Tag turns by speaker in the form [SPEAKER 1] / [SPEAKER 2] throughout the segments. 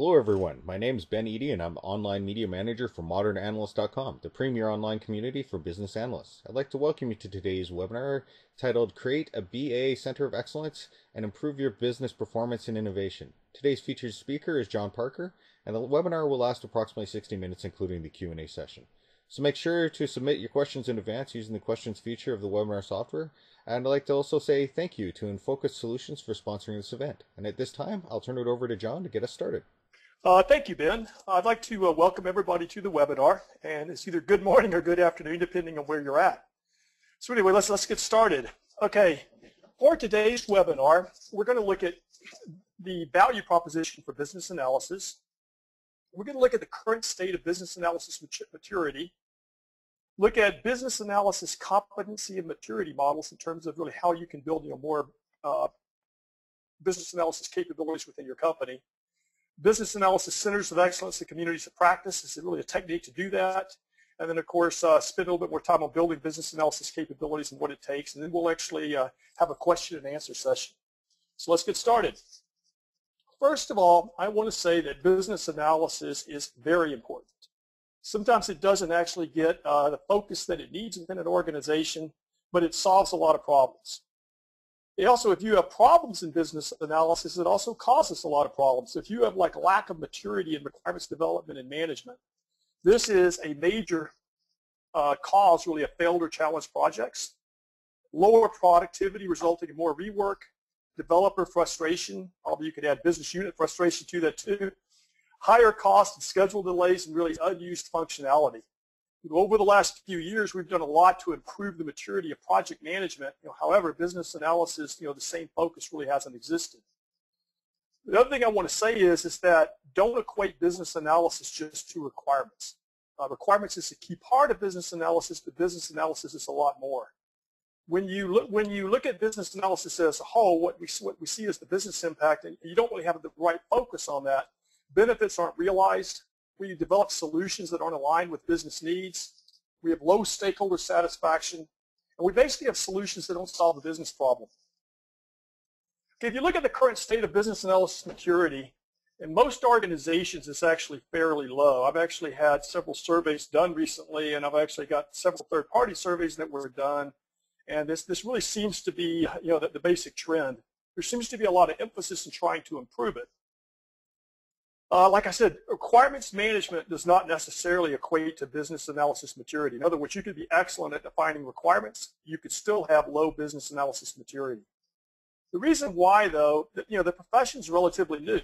[SPEAKER 1] Hello everyone, my name is Ben Eady and I'm Online Media Manager for ModernAnalyst.com, the premier online community for business analysts. I'd like to welcome you to today's webinar titled Create a BA Center of Excellence and Improve Your Business Performance and Innovation. Today's featured speaker is John Parker and the webinar will last approximately 60 minutes including the Q&A session. So make sure to submit your questions in advance using the questions feature of the webinar software. And I'd like to also say thank you to Enfocus Solutions for sponsoring this event. And at this time, I'll turn it over to John to get us started.
[SPEAKER 2] Uh, thank you, Ben. I'd like to uh, welcome everybody to the webinar, and it's either good morning or good afternoon, depending on where you're at. So anyway, let's let's get started. Okay, for today's webinar, we're going to look at the value proposition for business analysis. We're going to look at the current state of business analysis maturity, look at business analysis competency and maturity models in terms of really how you can build you know, more uh, business analysis capabilities within your company, business analysis centers of excellence and communities of practice is really a technique to do that. And then, of course, uh, spend a little bit more time on building business analysis capabilities and what it takes. And then we'll actually uh, have a question and answer session. So let's get started. First of all, I want to say that business analysis is very important. Sometimes it doesn't actually get uh, the focus that it needs within an organization, but it solves a lot of problems. They also, if you have problems in business analysis, it also causes a lot of problems. If you have like lack of maturity in requirements development and management, this is a major uh, cause really of failed or challenged projects. Lower productivity resulting in more rework, developer frustration, although you could add business unit frustration to that too, higher cost and schedule delays and really unused functionality over the last few years, we've done a lot to improve the maturity of project management. You know, however, business analysis, you know, the same focus really hasn't existed. The other thing I want to say is, is that don't equate business analysis just to requirements. Uh, requirements is a key part of business analysis, but business analysis is a lot more. When you look, when you look at business analysis as a whole, what we, what we see is the business impact, and you don't really have the right focus on that. Benefits aren't realized we develop solutions that aren't aligned with business needs. We have low stakeholder satisfaction. And we basically have solutions that don't solve the business problem. Okay, if you look at the current state of business analysis maturity, in most organizations it's actually fairly low. I've actually had several surveys done recently, and I've actually got several third-party surveys that were done. And this, this really seems to be you know, the, the basic trend. There seems to be a lot of emphasis in trying to improve it. Uh, like I said, requirements management does not necessarily equate to business analysis maturity. In other words, you could be excellent at defining requirements. You could still have low business analysis maturity. The reason why, though, that, you know, the profession is relatively new.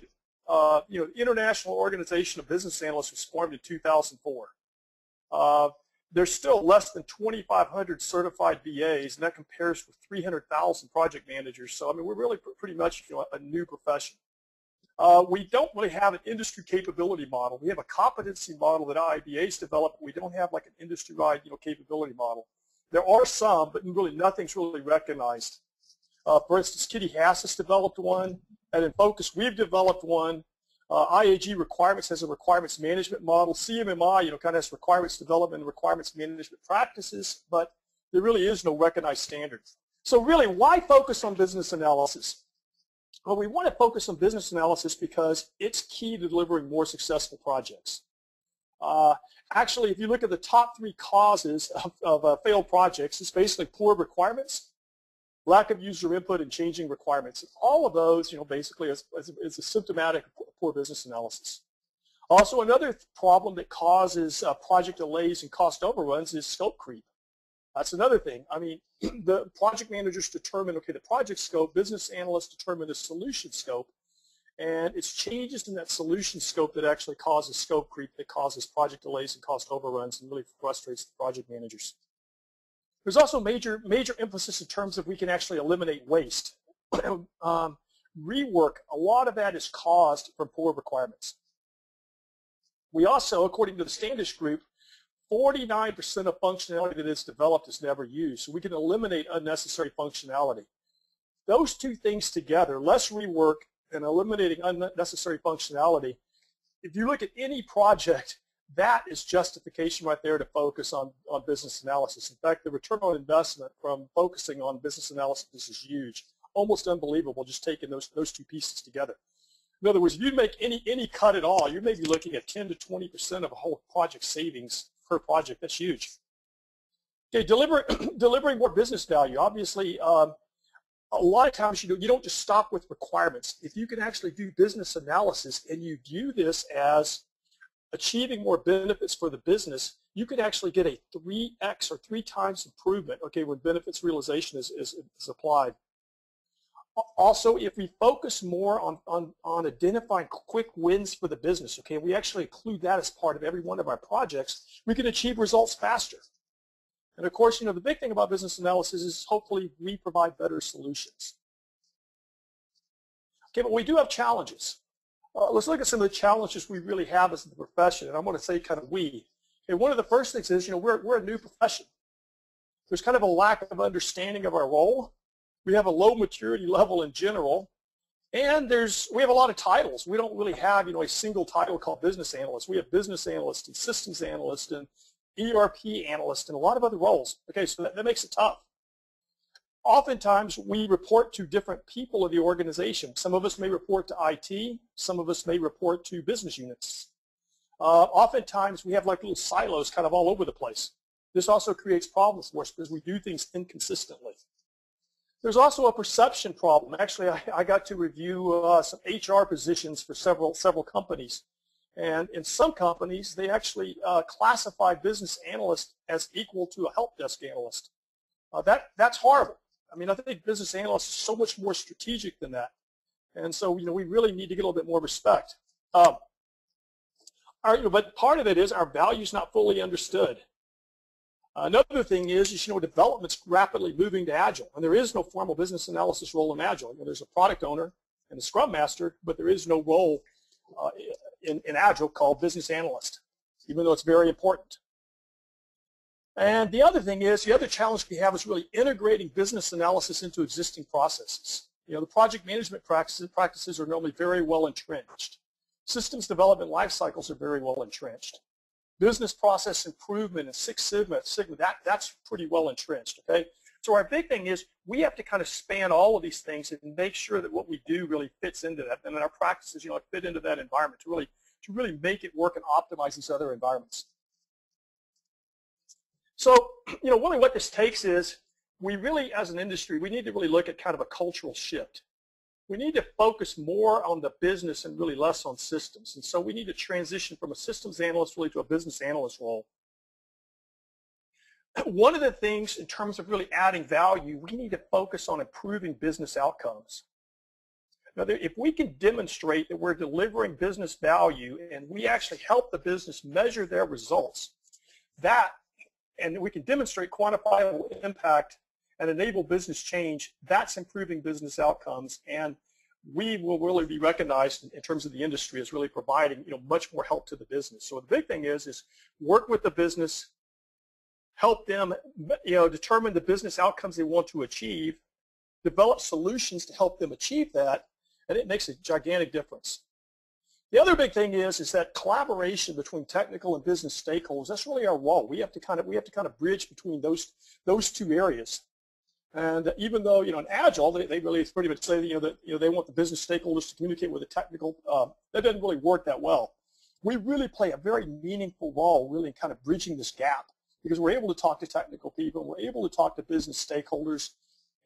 [SPEAKER 2] Uh, you know, the International Organization of Business Analysts was formed in 2004. Uh, there's still less than 2,500 certified BAs, and that compares with 300,000 project managers. So, I mean, we're really pretty much you know, a new profession. Uh, we don't really have an industry capability model. We have a competency model that IIBA's developed. We don't have like an industry-wide you know, capability model. There are some, but really nothing's really recognized. Uh, for instance, Kitty Hass has developed one, and Enfocus, we've developed one. Uh, IAG Requirements has a requirements management model. CMMI, you know, kind of has requirements development and requirements management practices, but there really is no recognized standard. So really, why focus on business analysis? Well, we want to focus on business analysis because it's key to delivering more successful projects. Uh, actually, if you look at the top three causes of, of uh, failed projects, it's basically poor requirements, lack of user input, and changing requirements. And All of those, you know, basically is, is, is a symptomatic of poor business analysis. Also, another problem that causes uh, project delays and cost overruns is scope creep. That's another thing. I mean, the project managers determine, okay, the project scope, business analysts determine the solution scope, and it's changes in that solution scope that actually causes scope creep, that causes project delays and cost overruns and really frustrates the project managers. There's also major, major emphasis in terms of we can actually eliminate waste. um, rework, a lot of that is caused from poor requirements. We also, according to the Standish Group, 49% of functionality that is developed is never used. So we can eliminate unnecessary functionality. Those two things together, less rework and eliminating unnecessary functionality, if you look at any project, that is justification right there to focus on, on business analysis. In fact, the return on investment from focusing on business analysis is huge, almost unbelievable just taking those, those two pieces together. In other words, if you make any, any cut at all, you may be looking at 10 to 20% of a whole project savings per project. That's huge. Okay, deliver, delivering more business value. Obviously, um, a lot of times you, know, you don't just stop with requirements. If you can actually do business analysis and you view this as achieving more benefits for the business, you can actually get a 3x or three times improvement, okay, when benefits realization is, is, is applied. Also, if we focus more on, on, on identifying quick wins for the business, okay, we actually include that as part of every one of our projects, we can achieve results faster. And of course, you know, the big thing about business analysis is hopefully we provide better solutions. Okay, but we do have challenges. Uh, let's look at some of the challenges we really have as a profession, and I'm going to say kind of we. Okay, one of the first things is, you know, we're, we're a new profession. There's kind of a lack of understanding of our role. We have a low maturity level in general, and there's we have a lot of titles. We don't really have, you know, a single title called business analyst. We have business analyst and systems analyst and ERP analyst, and a lot of other roles. Okay, so that, that makes it tough. Oftentimes, we report to different people of the organization. Some of us may report to IT. Some of us may report to business units. Uh, oftentimes, we have like little silos kind of all over the place. This also creates problems for us because we do things inconsistently. There's also a perception problem. Actually, I, I got to review uh, some HR positions for several several companies, and in some companies, they actually uh, classify business analyst as equal to a help desk analyst. Uh, that, that's horrible. I mean, I think business analysts are so much more strategic than that. And so, you know, we really need to get a little bit more respect. Um, our, but part of it is our values not fully understood. Another thing is, is, you know, development's rapidly moving to Agile, and there is no formal business analysis role in Agile. You know, there's a product owner and a Scrum Master, but there is no role uh, in, in Agile called business analyst, even though it's very important. And the other thing is, the other challenge we have is really integrating business analysis into existing processes. You know, the project management practices, practices are normally very well entrenched. Systems development life cycles are very well entrenched. Business process improvement and Six Sigma, Sigma that, that's pretty well entrenched, okay? So our big thing is we have to kind of span all of these things and make sure that what we do really fits into that, and that our practices, you know, fit into that environment to really to really make it work and optimize these other environments. So, you know, really what this takes is we really, as an industry, we need to really look at kind of a cultural shift. We need to focus more on the business and really less on systems. And so we need to transition from a systems analyst really to a business analyst role one of the things in terms of really adding value, we need to focus on improving business outcomes. Now, if we can demonstrate that we're delivering business value and we actually help the business measure their results, that, and we can demonstrate quantifiable impact and enable business change, that's improving business outcomes. And we will really be recognized in terms of the industry as really providing you know, much more help to the business. So the big thing is, is work with the business, help them you know, determine the business outcomes they want to achieve, develop solutions to help them achieve that, and it makes a gigantic difference. The other big thing is is that collaboration between technical and business stakeholders. That's really our role. We have to kind of we have to kind of bridge between those those two areas. And even though you know in Agile they, they really pretty much say you know that you know they want the business stakeholders to communicate with the technical, uh, that doesn't really work that well. We really play a very meaningful role, really kind of bridging this gap because we're able to talk to technical people, we're able to talk to business stakeholders,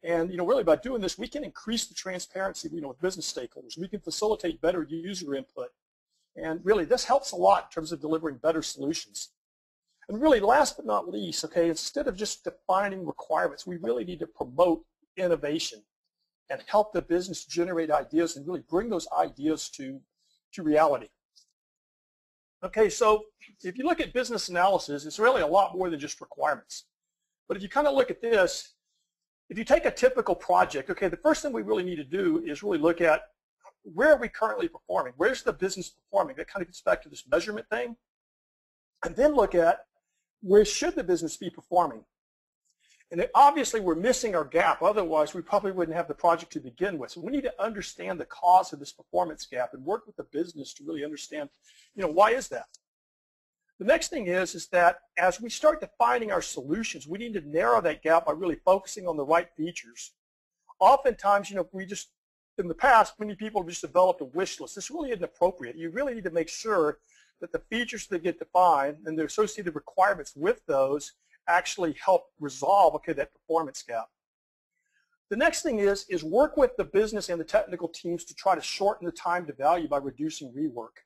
[SPEAKER 2] and you know, really by doing this, we can increase the transparency, you know, with business stakeholders. We can facilitate better user input, and really this helps a lot in terms of delivering better solutions. And really, last but not least, okay, instead of just defining requirements, we really need to promote innovation and help the business generate ideas and really bring those ideas to, to reality. Okay, so if you look at business analysis, it's really a lot more than just requirements. But if you kind of look at this, if you take a typical project, okay, the first thing we really need to do is really look at where are we currently performing? Where's the business performing? That kind of gets back to this measurement thing. And then look at where should the business be performing? And obviously we're missing our gap. Otherwise, we probably wouldn't have the project to begin with. So we need to understand the cause of this performance gap and work with the business to really understand, you know, why is that? The next thing is, is that as we start defining our solutions, we need to narrow that gap by really focusing on the right features. Oftentimes, you know, we just, in the past, many people just developed a wish list. This really isn't appropriate. You really need to make sure that the features that get defined and the associated requirements with those actually help resolve okay, that performance gap. The next thing is, is work with the business and the technical teams to try to shorten the time to value by reducing rework.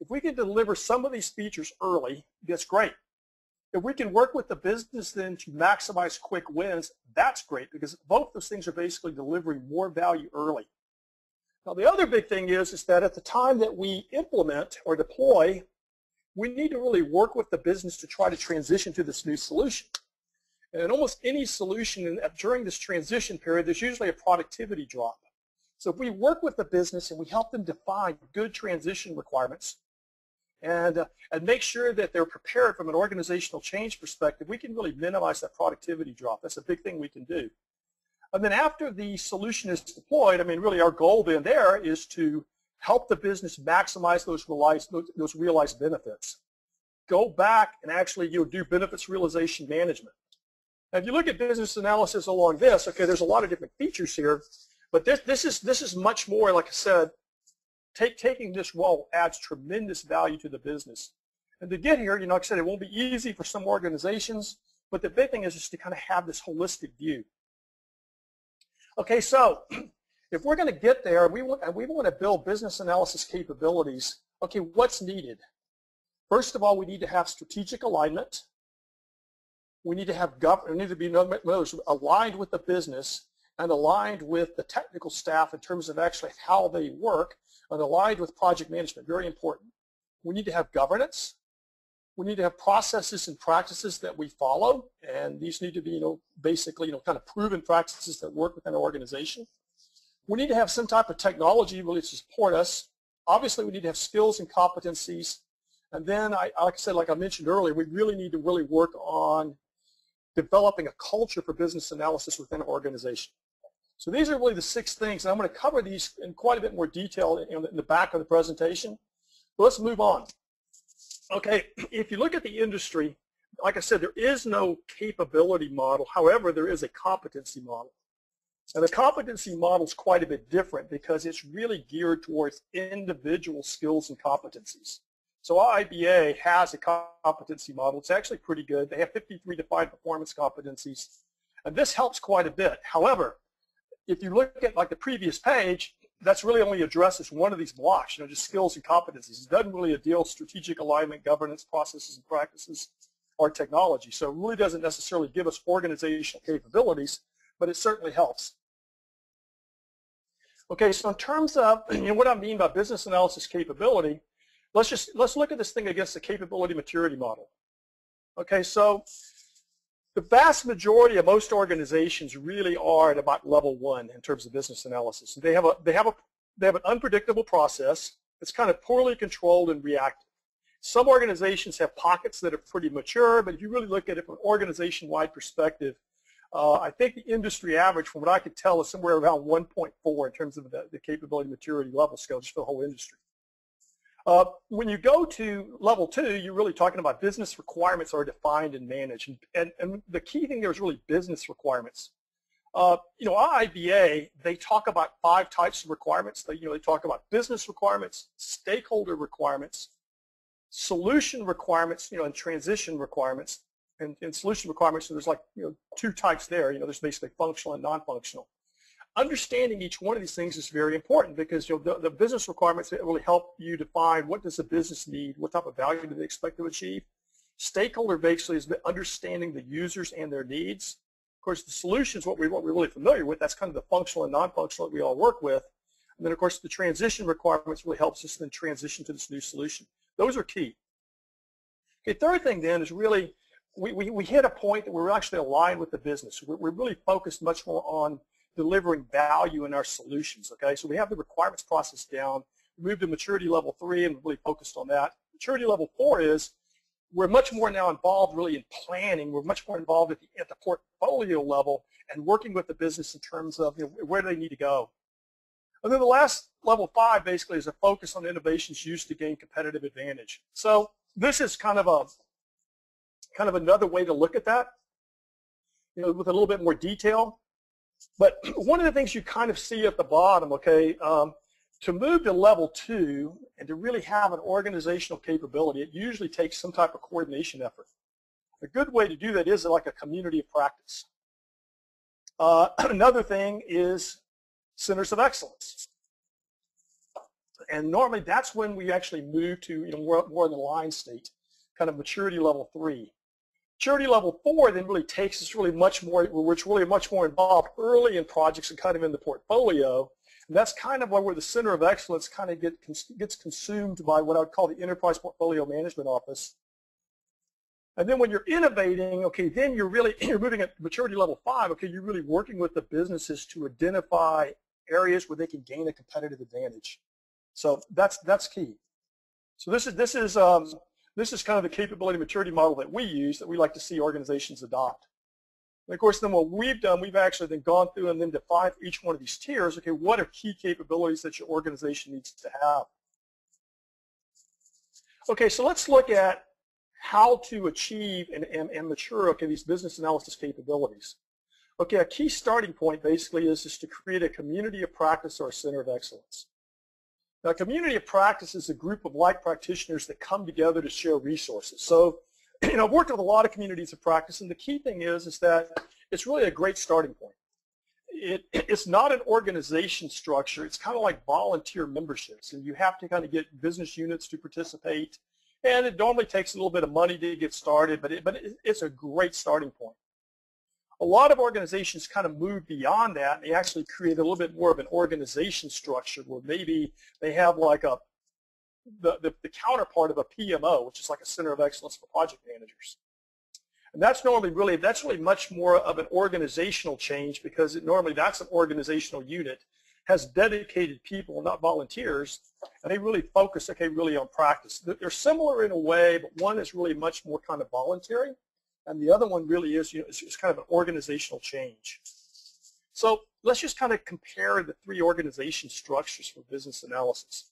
[SPEAKER 2] If we can deliver some of these features early, that's great. If we can work with the business then to maximize quick wins, that's great because both those things are basically delivering more value early. Now the other big thing is, is that at the time that we implement or deploy, we need to really work with the business to try to transition to this new solution. And almost any solution during this transition period, there's usually a productivity drop. So if we work with the business and we help them define good transition requirements and, uh, and make sure that they're prepared from an organizational change perspective, we can really minimize that productivity drop. That's a big thing we can do. And then after the solution is deployed, I mean, really our goal then there is to help the business maximize those realized, those realized benefits. Go back and actually you do benefits realization management. Now, if you look at business analysis along this, okay, there's a lot of different features here, but this, this, is, this is much more, like I said, take, taking this role adds tremendous value to the business. And to get here, you know, like I said, it won't be easy for some organizations, but the big thing is just to kind of have this holistic view. Okay, so if we're going to get there, we want, and we want to build business analysis capabilities, okay, what's needed? First of all, we need to have strategic alignment we need to have we need to be aligned with the business and aligned with the technical staff in terms of actually how they work and aligned with project management, very important. We need to have governance. We need to have processes and practices that we follow, and these need to be, you know, basically, you know, kind of proven practices that work within our organization. We need to have some type of technology really to support us. Obviously, we need to have skills and competencies. And then, I, like I said, like I mentioned earlier, we really need to really work on developing a culture for business analysis within an organization. So these are really the six things, and I'm going to cover these in quite a bit more detail in, the back of the presentation. But let's move on. Okay, if you look at the industry, like I said, there is no capability model. However, there is a competency model. And the competency model is quite a bit different because it's really geared towards individual skills and competencies. So IIBA has a competency model. It's actually pretty good. They have 53 defined performance competencies. And this helps quite a bit. However, if you look at like the previous page, that's really only addresses one of these blocks, you know, just skills and competencies. It doesn't really deal strategic alignment, governance, processes and practices, or technology. So it really doesn't necessarily give us organizational capabilities, but it certainly helps. Okay, so in terms of you know, what I mean by business analysis capability, Let's just let's look at this thing against the capability maturity model. Okay, so the vast majority of most organizations really are at about level one in terms of business analysis. They have a they have a they have an unpredictable process. It's kind of poorly controlled and reactive. Some organizations have pockets that are pretty mature, but if you really look at it from an organization-wide perspective, uh, I think the industry average, from what I could tell, is somewhere around 1.4 in terms of the, the capability maturity level scale just for the whole industry. Uh, when you go to level two, you're really talking about business requirements are defined and managed. And, and, and the key thing there is really business requirements. Uh, you know, IIBA, they talk about five types of requirements. They, you know, they talk about business requirements, stakeholder requirements, solution requirements, you know, and transition requirements. And, and solution requirements, so there's like, you know, two types there. You know, there's basically functional and non-functional understanding each one of these things is very important because you know, the, the business requirements really help you define what does the business need, what type of value do they expect to achieve. Stakeholder basically is understanding the users and their needs. Of course, the solutions, what, we, what we're really familiar with, that's kind of the functional and non-functional that we all work with. And then, of course, the transition requirements really helps us then transition to this new solution. Those are key. Okay, third thing then is really, we, we, we hit a point that we're actually aligned with the business. We're, we're really focused much more on delivering value in our solutions, okay? So we have the requirements process down, we moved to maturity level three and we're really focused on that. Maturity level four is we're much more now involved really in planning. We're much more involved at the, at the portfolio level and working with the business in terms of you know, where they need to go. And then the last level five basically is a focus on innovations used to gain competitive advantage. So this is kind of a kind of another way to look at that, you know, with a little bit more detail. But one of the things you kind of see at the bottom, okay, um, to move to level two and to really have an organizational capability, it usually takes some type of coordination effort. A good way to do that is like a community of practice. Uh, another thing is centers of excellence. And normally that's when we actually move to you know, more, more in the line state, kind of maturity level three. Maturity level four then really takes us really much more, which really much more involved early in projects and kind of in the portfolio. And that's kind of where the center of excellence kind of get, gets consumed by what I would call the enterprise portfolio management office. And then when you're innovating, okay, then you're really, you're moving at maturity level five, okay, you're really working with the businesses to identify areas where they can gain a competitive advantage. So that's, that's key. So this is, this is, um, this is kind of the capability maturity model that we use that we like to see organizations adopt. And of course, then what we've done, we've actually then gone through and then defined each one of these tiers, okay, what are key capabilities that your organization needs to have? Okay, so let's look at how to achieve and, and, and mature, okay, these business analysis capabilities. Okay, a key starting point basically is, is to create a community of practice or a center of excellence. Now, a community of practice is a group of like practitioners that come together to share resources. So, you know, I've worked with a lot of communities of practice, and the key thing is, is that it's really a great starting point. It, it's not an organization structure. It's kind of like volunteer memberships, and you have to kind of get business units to participate. And it normally takes a little bit of money to get started, but, it, but it, it's a great starting point. A lot of organizations kind of move beyond that. They actually create a little bit more of an organization structure where maybe they have like a the, the, the counterpart of a PMO, which is like a center of excellence for project managers. And that's normally really, that's really much more of an organizational change because it, normally that's an organizational unit, has dedicated people, not volunteers, and they really focus, okay, really on practice. They're similar in a way, but one is really much more kind of voluntary, and the other one really is, you know, it's, it's kind of an organizational change. So let's just kind of compare the three organization structures for business analysis.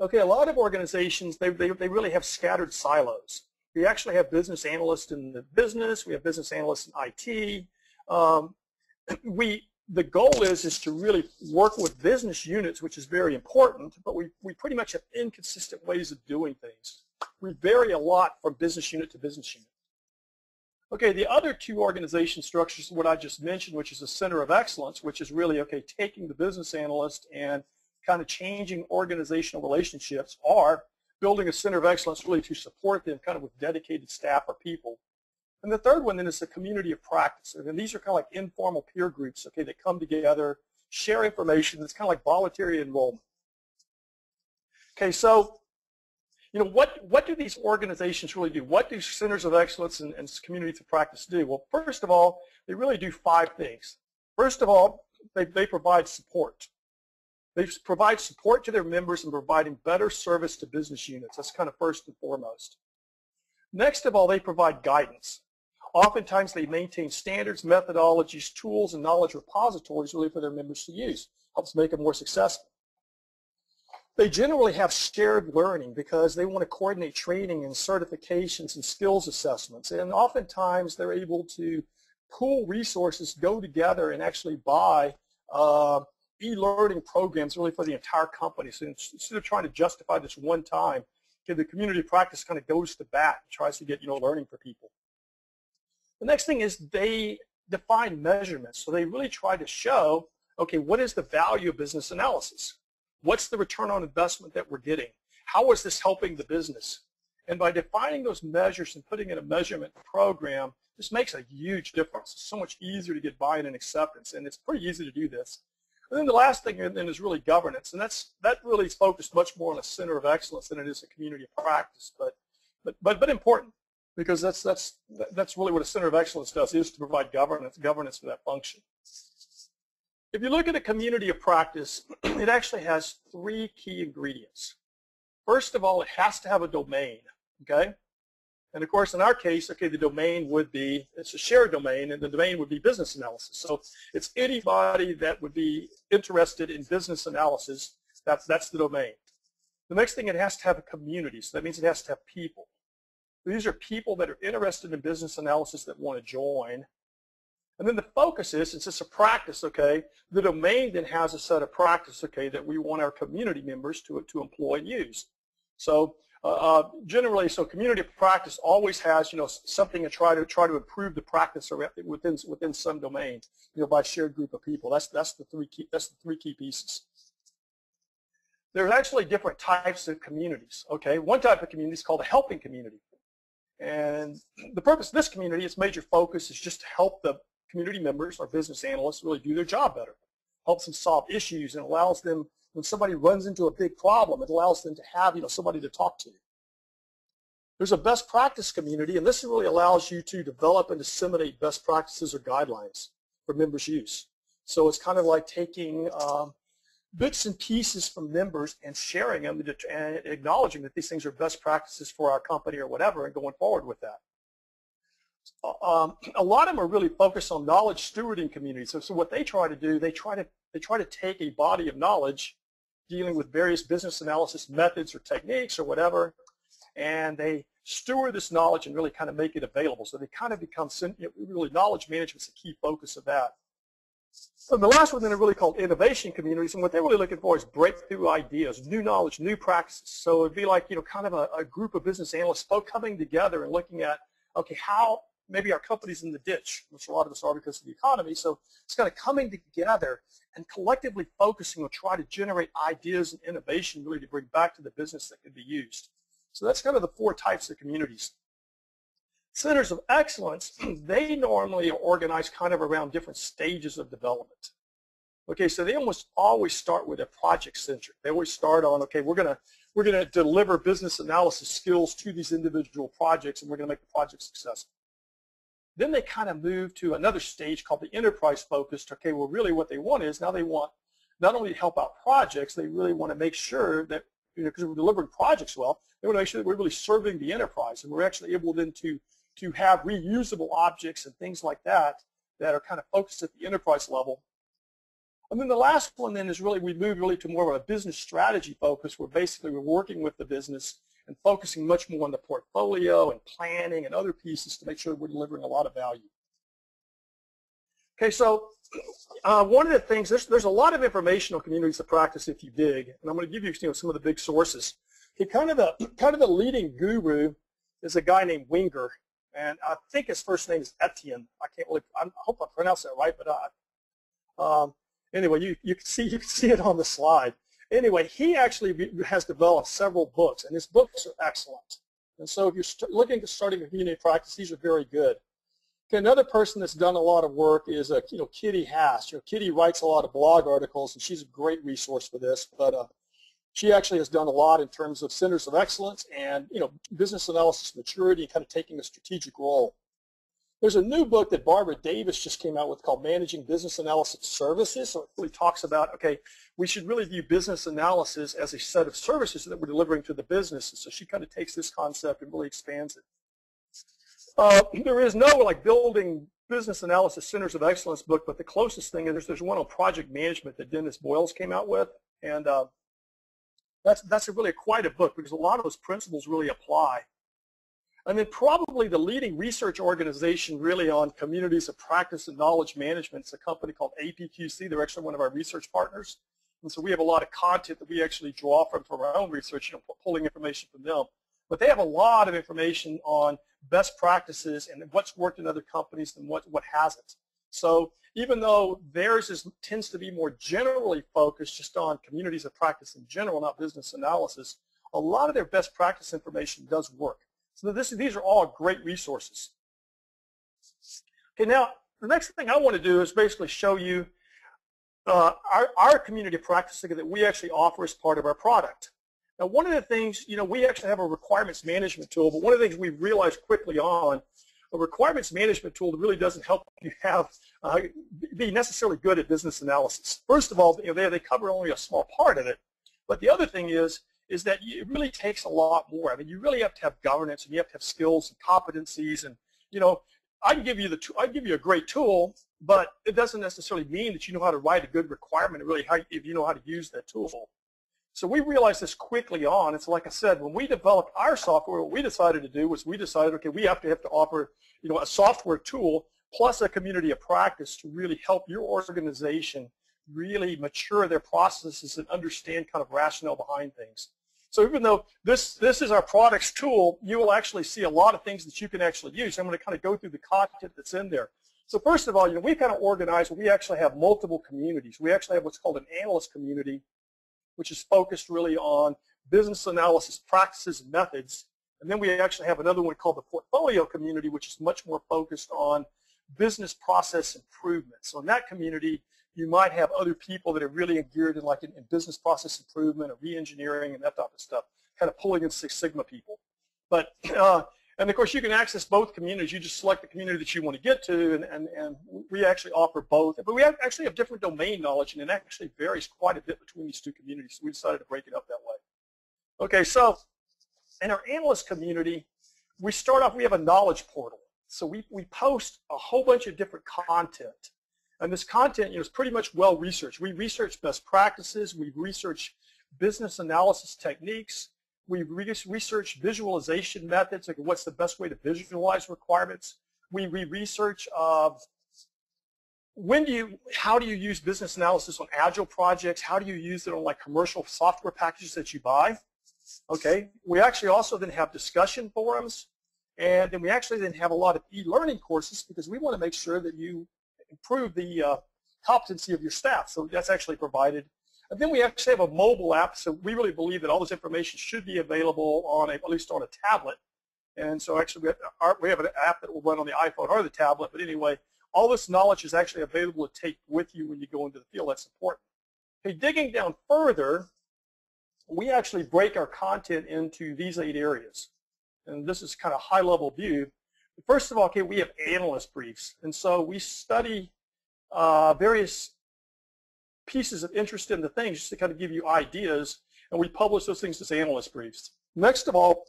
[SPEAKER 2] Okay, a lot of organizations, they, they, they really have scattered silos. We actually have business analysts in the business. We have business analysts in IT. Um, we, the goal is, is to really work with business units, which is very important, but we, we pretty much have inconsistent ways of doing things. We vary a lot from business unit to business unit. Okay, the other two organization structures, what I just mentioned, which is a center of excellence, which is really, okay, taking the business analyst and kind of changing organizational relationships are building a center of excellence really to support them kind of with dedicated staff or people. And the third one then is a community of practice. And these are kind of like informal peer groups, okay, that come together, share information. It's kind of like voluntary enrollment. Okay, so, you know, what, what do these organizations really do? What do centers of excellence and, and communities of practice do? Well, first of all, they really do five things. First of all, they, they provide support. They provide support to their members in providing better service to business units. That's kind of first and foremost. Next of all, they provide guidance. Oftentimes, they maintain standards, methodologies, tools, and knowledge repositories really for their members to use. Helps make them more successful. They generally have shared learning because they want to coordinate training and certifications and skills assessments. And oftentimes, they're able to pool resources, go together, and actually buy uh, e-learning programs really for the entire company. So instead of trying to justify this one time, okay, the community practice kind of goes to bat and tries to get you know learning for people. The next thing is they define measurements. So they really try to show, okay, what is the value of business analysis? What's the return on investment that we're getting? How is this helping the business? And by defining those measures and putting in a measurement program, this makes a huge difference. It's so much easier to get buy-in and acceptance, and it's pretty easy to do this. And then the last thing then is really governance, and that's that really is focused much more on a center of excellence than it is a community of practice, but but but but important because that's that's that's really what a center of excellence does is to provide governance governance for that function. If you look at a community of practice, it actually has three key ingredients. First of all, it has to have a domain, okay? And of course, in our case, okay, the domain would be, it's a shared domain, and the domain would be business analysis. So it's anybody that would be interested in business analysis, that's, that's the domain. The next thing, it has to have a community. So that means it has to have people. These are people that are interested in business analysis that want to join. And then the focus is, since it's a practice, okay, the domain then has a set of practice, okay, that we want our community members to, to employ and use. So uh, uh, generally, so community practice always has, you know, something to try to try to improve the practice within within some domain, you know, by shared group of people. That's that's the three key that's the three key pieces. There's actually different types of communities. Okay, one type of community is called a helping community, and the purpose of this community, its major focus is just to help the community members or business analysts really do their job better, helps them solve issues, and allows them when somebody runs into a big problem, it allows them to have you know somebody to talk to. There's a best practice community, and this really allows you to develop and disseminate best practices or guidelines for members' use. So it's kind of like taking um, bits and pieces from members and sharing them and acknowledging that these things are best practices for our company or whatever and going forward with that. Um, a lot of them are really focused on knowledge stewarding communities. So, so what they try to do, they try to they try to take a body of knowledge dealing with various business analysis methods or techniques or whatever, and they steward this knowledge and really kind of make it available. So they kind of become, really knowledge management is a key focus of that. So the last one then are really called innovation communities, and what they're really looking for is breakthrough ideas, new knowledge, new practices. So it'd be like, you know, kind of a, a group of business analysts coming together and looking at, okay, how maybe our company's in the ditch, which a lot of us are because of the economy. So it's kind of coming together and collectively focusing on try to generate ideas and innovation really to bring back to the business that can be used. So that's kind of the four types of communities. Centers of excellence, they normally are organized kind of around different stages of development. Okay, so they almost always start with a project centric. They always start on, okay, we're gonna we're gonna deliver business analysis skills to these individual projects and we're gonna make the project successful. Then they kind of move to another stage called the enterprise focused. Okay, well, really what they want is now they want not only to help out projects, they really want to make sure that, you know, because we're delivering projects well, they want to make sure that we're really serving the enterprise and we're actually able then to, to have reusable objects and things like that that are kind of focused at the enterprise level. And then the last one then is really, we move really to more of a business strategy focus where basically we're working with the business and focusing much more on the portfolio and planning and other pieces to make sure we're delivering a lot of value. Okay, so uh, one of the things, there's, there's a lot of informational communities to practice if you dig, and I'm going to give you, you know, some of the big sources. Okay, kind of the kind of the leading guru is a guy named Wenger, and I think his first name is Etienne. I can't really, I hope I pronounced that right, but I, um, anyway, you you can see you can see it on the slide. Anyway, he actually has developed several books, and his books are excellent. And so if you're looking at starting a community practice, these are very good. Okay, another person that's done a lot of work is uh, you know Kitty Hass. You know, Kitty writes a lot of blog articles, and she's a great resource for this. But uh, she actually has done a lot in terms of centers of excellence and you know business analysis maturity and kind of taking a strategic role. There's a new book that Barbara Davis just came out with called Managing Business Analysis Services. So it really talks about, okay, we should really view business analysis as a set of services that we're delivering to the businesses. So she kind of takes this concept and really expands it. Uh, there is no like building business analysis centers of excellence book, but the closest thing is there's one on project management that Dennis Bolles came out with, and uh, that's that's a really quite a book because a lot of those principles really apply and then probably the leading research organization really on communities of practice and knowledge management is a company called APQC. They're actually one of our research partners. And so we have a lot of content that we actually draw from from our own research, you know, pulling information from them. But they have a lot of information on best practices and what's worked in other companies and what, what hasn't. So even though theirs is, tends to be more generally focused just on communities of practice in general, not business analysis, a lot of their best practice information does work. So this, these are all great resources. Okay, now the next thing I want to do is basically show you uh, our, our community practice that we actually offer as part of our product. Now one of the things, you know, we actually have a requirements management tool, but one of the things we realized quickly on, a requirements management tool really doesn't help you have uh, be necessarily good at business analysis. First of all, you know, they, they cover only a small part of it, but the other thing is is that it really takes a lot more. I mean, you really have to have governance and you have to have skills and competencies and, you know, I can give you the I give you a great tool, but it doesn't necessarily mean that you know how to write a good requirement really how, if you know how to use that tool. So we realized this quickly on. It's like I said, when we developed our software, what we decided to do was we decided, okay, we have to have to offer, you know, a software tool plus a community of practice to really help your organization really mature their processes and understand kind of rationale behind things. So even though this, this is our products tool, you will actually see a lot of things that you can actually use. I'm going to kind of go through the content that's in there. So first of all, you know, we kind of organize, we actually have multiple communities. We actually have what's called an analyst community, which is focused really on business analysis practices and methods. And then we actually have another one called the portfolio community, which is much more focused on business process improvement. So in that community, you might have other people that are really geared in like in, in business process improvement or re-engineering and that type of stuff, kind of pulling in Six Sigma people. But uh, and of course, you can access both communities. You just select the community that you want to get to, and, and, and we actually offer both. But we have, actually have different domain knowledge, and it actually varies quite a bit between these two communities. So we decided to break it up that way. Okay, so in our analyst community, we start off, we have a knowledge portal. So we, we post a whole bunch of different content. And this content you know, is pretty much well researched. We research best practices. We research business analysis techniques. We research visualization methods, like what's the best way to visualize requirements. We research uh, when do you, how do you use business analysis on agile projects? How do you use it on like commercial software packages that you buy? Okay, we actually also then have discussion forums, and then we actually then have a lot of e-learning courses because we want to make sure that you improve the uh, competency of your staff. So that's actually provided and then we actually have a mobile app, so we really believe that all this information should be available on a, at least on a tablet. And so actually we have, our, we have an app that will run on the iPhone or the tablet, but anyway, all this knowledge is actually available to take with you when you go into the field. That's important. Okay, digging down further, we actually break our content into these eight areas. And this is kind of high-level view. First of all, okay, we have analyst briefs. And so we study uh, various pieces of interest in the things just to kind of give you ideas, and we publish those things as analyst briefs. Next of all,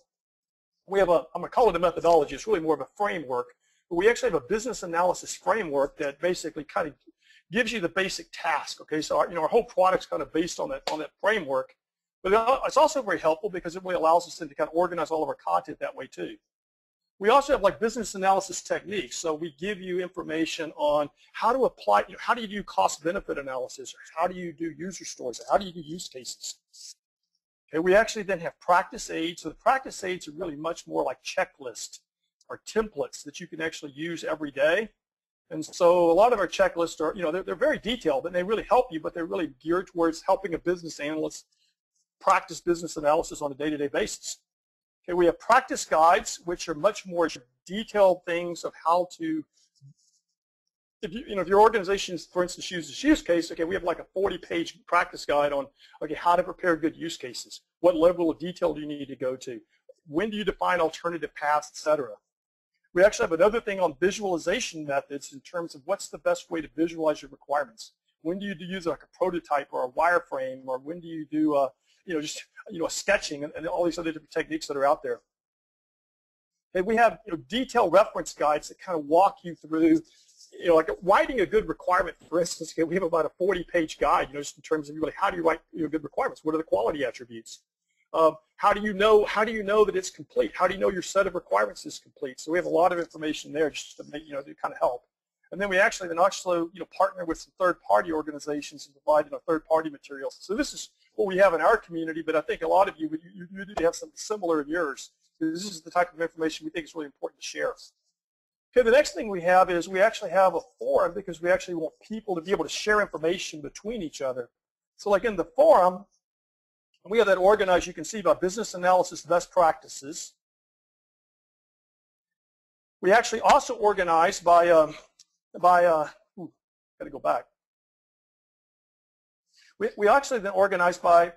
[SPEAKER 2] we have a, I'm going to call it a methodology, it's really more of a framework, but we actually have a business analysis framework that basically kind of gives you the basic task, okay? So our, you know, our whole product's kind of based on that, on that framework, but it's also very helpful because it really allows us to kind of organize all of our content that way too. We also have like business analysis techniques. So we give you information on how to apply, you know, how do you do cost benefit analysis, how do you do user stories, how do you do use cases. Okay, we actually then have practice aids. So the practice aids are really much more like checklists or templates that you can actually use every day. And so a lot of our checklists are, you know, they're, they're very detailed and they really help you, but they're really geared towards helping a business analyst practice business analysis on a day-to-day -day basis. Okay, we have practice guides, which are much more detailed things of how to, if you, you know, if your organization, for instance, uses use case, okay, we have like a 40-page practice guide on, okay, how to prepare good use cases. What level of detail do you need to go to? When do you define alternative paths, et cetera? We actually have another thing on visualization methods in terms of what's the best way to visualize your requirements. When do you use like a prototype or a wireframe, or when do you do a, you know, just you know, sketching and, and all these other different techniques that are out there. And we have you know, detailed reference guides that kind of walk you through, you know, like writing a good requirement, for instance, we have about a 40-page guide, you know, just in terms of really how do you write you know, good requirements? What are the quality attributes? Um, how do you know how do you know that it's complete? How do you know your set of requirements is complete? So we have a lot of information there just to make you know to kind of help. And then we actually then also you know partner with some third-party organizations and provide you know third-party materials. So this is what we have in our community, but I think a lot of you, you, you do have something similar in yours. This is the type of information we think is really important to share. Okay, the next thing we have is we actually have a forum because we actually want people to be able to share information between each other. So like in the forum, we have that organized, you can see, by business analysis best practices. We actually also organize by, um, by uh, got to go back. We, we actually then organized by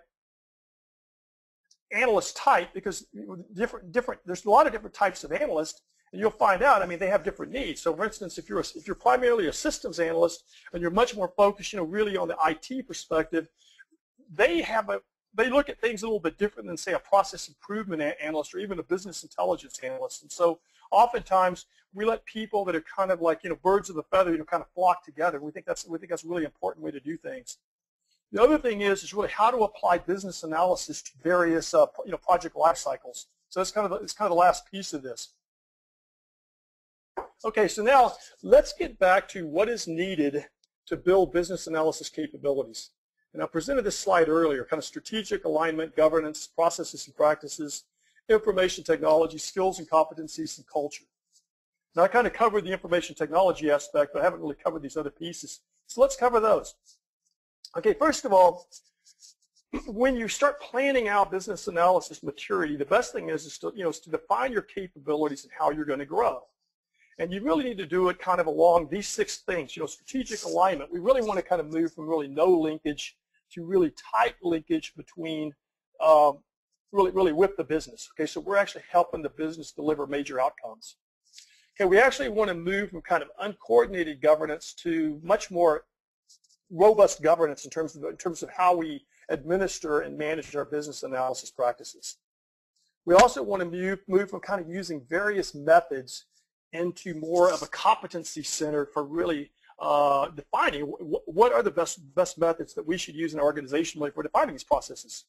[SPEAKER 2] analyst type because different, different, there's a lot of different types of analysts and you'll find out, I mean, they have different needs. So for instance, if you're, a, if you're primarily a systems analyst and you're much more focused, you know, really on the IT perspective, they have a, they look at things a little bit different than say a process improvement analyst or even a business intelligence analyst. And so oftentimes we let people that are kind of like, you know, birds of a feather, you know, kind of flock together. We think that's, we think that's a really important way to do things. The other thing is, is really how to apply business analysis to various, uh, you know, project life cycles. So that's kind of the, it's kind of the last piece of this. Okay, so now let's get back to what is needed to build business analysis capabilities. And I presented this slide earlier, kind of strategic alignment, governance, processes and practices, information technology, skills and competencies, and culture. Now I kind of covered the information technology aspect, but I haven't really covered these other pieces. So let's cover those. Okay, first of all, when you start planning out business analysis maturity, the best thing is, is to, you know, is to define your capabilities and how you're going to grow. And you really need to do it kind of along these six things. You know, strategic alignment. We really want to kind of move from really no linkage to really tight linkage between um, really, really with the business. Okay, so we're actually helping the business deliver major outcomes. Okay, we actually want to move from kind of uncoordinated governance to much more robust governance in terms of in terms of how we administer and manage our business analysis practices. We also want to move, move from kind of using various methods into more of a competency center for really uh, defining what are the best best methods that we should use in our organization for defining these processes.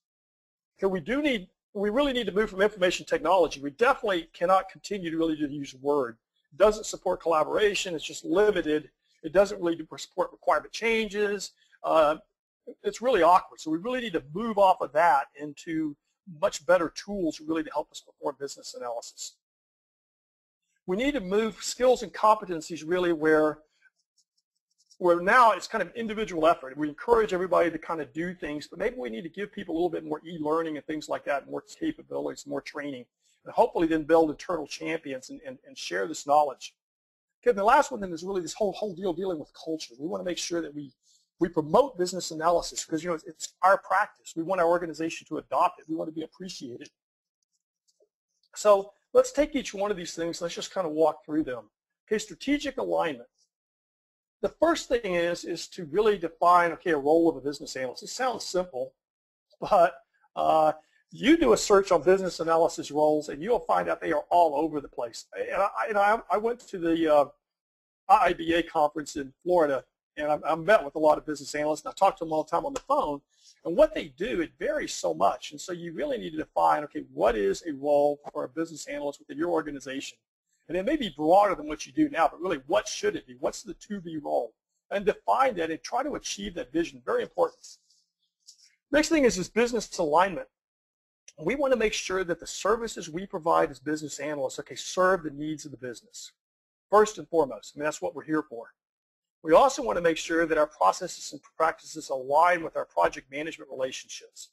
[SPEAKER 2] Okay, we do need, we really need to move from information technology. We definitely cannot continue to really use Word. It doesn't support collaboration. It's just limited. It doesn't really support requirement changes. Uh, it's really awkward. So we really need to move off of that into much better tools really to help us perform business analysis. We need to move skills and competencies really where where now it's kind of individual effort. We encourage everybody to kind of do things, but maybe we need to give people a little bit more e-learning and things like that, more capabilities, more training, and hopefully then build internal champions and, and, and share this knowledge. Okay, and the last one then is really this whole whole deal dealing with culture. We want to make sure that we we promote business analysis because you know it's, it's our practice. We want our organization to adopt it. We want to be appreciated. So let's take each one of these things. Let's just kind of walk through them. Okay, strategic alignment. The first thing is is to really define okay a role of a business analyst. It sounds simple, but uh, you do a search on business analysis roles and you'll find out they are all over the place. And I, and I, I went to the uh, IIBA conference in Florida and I, I, met with a lot of business analysts and I talked to them all the time on the phone. And what they do, it varies so much. And so you really need to define, okay, what is a role for a business analyst within your organization? And it may be broader than what you do now, but really what should it be? What's the to-be role? And define that and try to achieve that vision. Very important. Next thing is this business alignment. We want to make sure that the services we provide as business analysts, okay, serve the needs of the business. First and foremost. I mean, that's what we're here for. We also want to make sure that our processes and practices align with our project management relationships.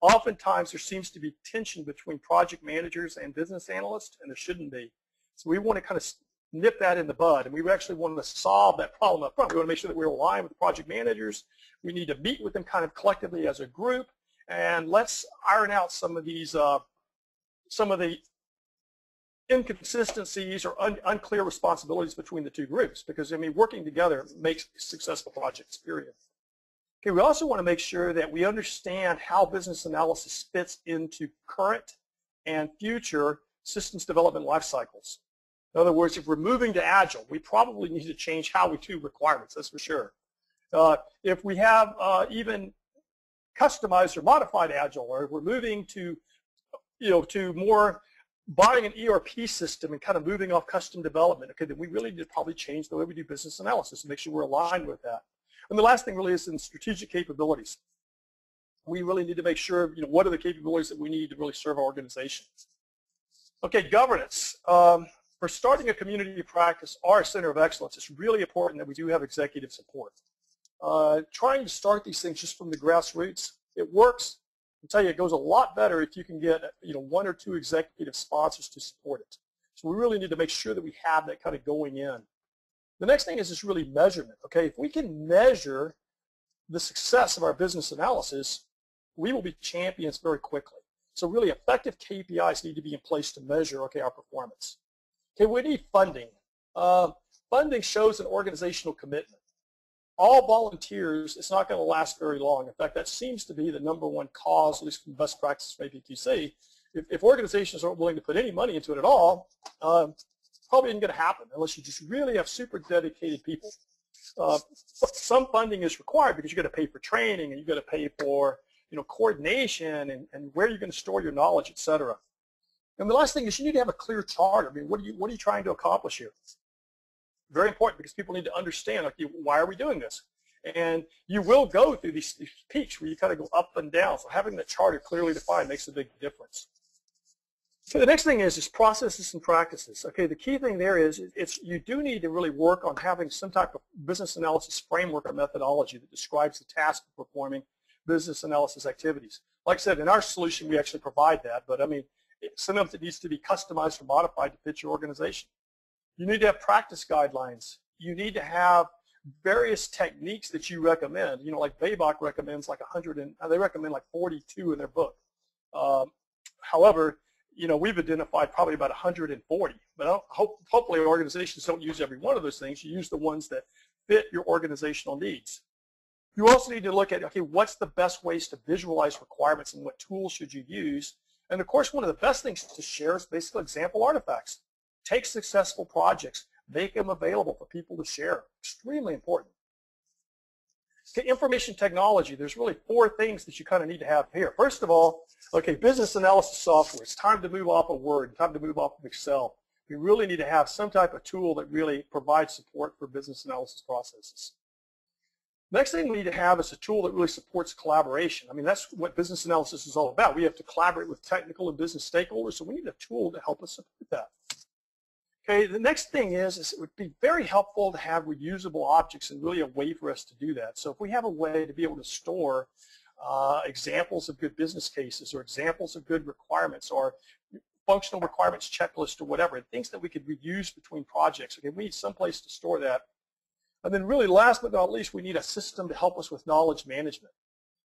[SPEAKER 2] Oftentimes, there seems to be tension between project managers and business analysts, and there shouldn't be. So we want to kind of nip that in the bud, and we actually want to solve that problem up front. We want to make sure that we're aligned with project managers. We need to meet with them kind of collectively as a group, and let's iron out some of these, uh, some of the inconsistencies or un unclear responsibilities between the two groups because, I mean, working together makes successful projects, period. Okay, we also want to make sure that we understand how business analysis fits into current and future systems development life cycles. In other words, if we're moving to Agile, we probably need to change how we do requirements, that's for sure. Uh, if we have uh, even customized or modified Agile, or if we're moving to, you know, to more buying an ERP system and kind of moving off custom development, okay, then we really need to probably change the way we do business analysis and make sure we're aligned with that. And the last thing really is in strategic capabilities. We really need to make sure, you know, what are the capabilities that we need to really serve our organization. Okay, governance. Um, for starting a community practice or a center of excellence, it's really important that we do have executive support. Uh, trying to start these things just from the grassroots, it works. I tell you, it goes a lot better if you can get you know one or two executive sponsors to support it. So we really need to make sure that we have that kind of going in. The next thing is just really measurement. Okay, if we can measure the success of our business analysis, we will be champions very quickly. So really effective KPIs need to be in place to measure, okay, our performance. Okay, we need funding. Uh, funding shows an organizational commitment. All volunteers, it's not going to last very long. In fact, that seems to be the number one cause, at least from best practice from APQC. If, if organizations aren't willing to put any money into it at all, um, probably isn't going to happen unless you just really have super dedicated people. Uh, some funding is required because you've got to pay for training and you've got to pay for you know, coordination and, and where you're going to store your knowledge, et cetera. And the last thing is you need to have a clear charter. I mean, what are you, what are you trying to accomplish here? Very important because people need to understand, okay, why are we doing this? And you will go through these, these peaks where you kind of go up and down. So having the charter clearly defined makes a big difference. So the next thing is is processes and practices. Okay, the key thing there is it's you do need to really work on having some type of business analysis framework or methodology that describes the task of performing business analysis activities. Like I said, in our solution we actually provide that, but I mean sometimes it needs to be customized or modified to fit your organization. You need to have practice guidelines. You need to have various techniques that you recommend. You know, like BABOK recommends like 100 and they recommend like 42 in their book. Um, however, you know, we've identified probably about 140. But hope, hopefully organizations don't use every one of those things. You use the ones that fit your organizational needs. You also need to look at, okay, what's the best ways to visualize requirements and what tools should you use? And of course, one of the best things to share is basically example artifacts. Take successful projects, make them available for people to share. Extremely important. Okay, information technology, there's really four things that you kind of need to have here. First of all, okay, business analysis software. It's time to move off of Word, time to move off of Excel. You really need to have some type of tool that really provides support for business analysis processes. Next thing we need to have is a tool that really supports collaboration. I mean, that's what business analysis is all about. We have to collaborate with technical and business stakeholders, so we need a tool to help us support that. Okay, the next thing is, is it would be very helpful to have reusable objects and really a way for us to do that. So if we have a way to be able to store uh, examples of good business cases or examples of good requirements or functional requirements checklist or whatever, things that we could reuse between projects. Okay, we need some place to store that. And then really last but not least, we need a system to help us with knowledge management.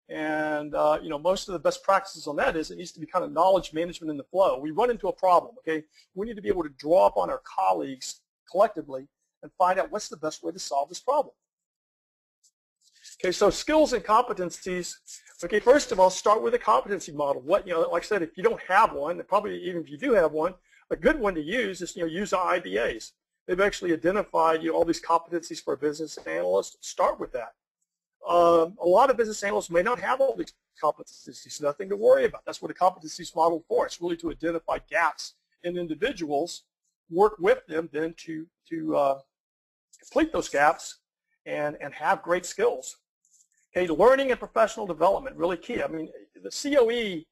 [SPEAKER 2] And uh, you know, most of the best practices on that is it needs to be kind of knowledge management in the flow. We run into a problem, okay? We need to be able to draw up on our colleagues collectively and find out what's the best way to solve this problem. Okay, so skills and competencies. Okay, first of all, start with a competency model. What you know, like I said, if you don't have one, probably even if you do have one, a good one to use is you know use IIBA's. They've actually identified you know, all these competencies for a business analyst. Start with that. Um, a lot of business analysts may not have all these competencies, nothing to worry about. That's what a competencies model for. It's really to identify gaps in individuals, work with them then to, to uh, complete those gaps and, and have great skills. Okay, learning and professional development, really key. I mean, the COE,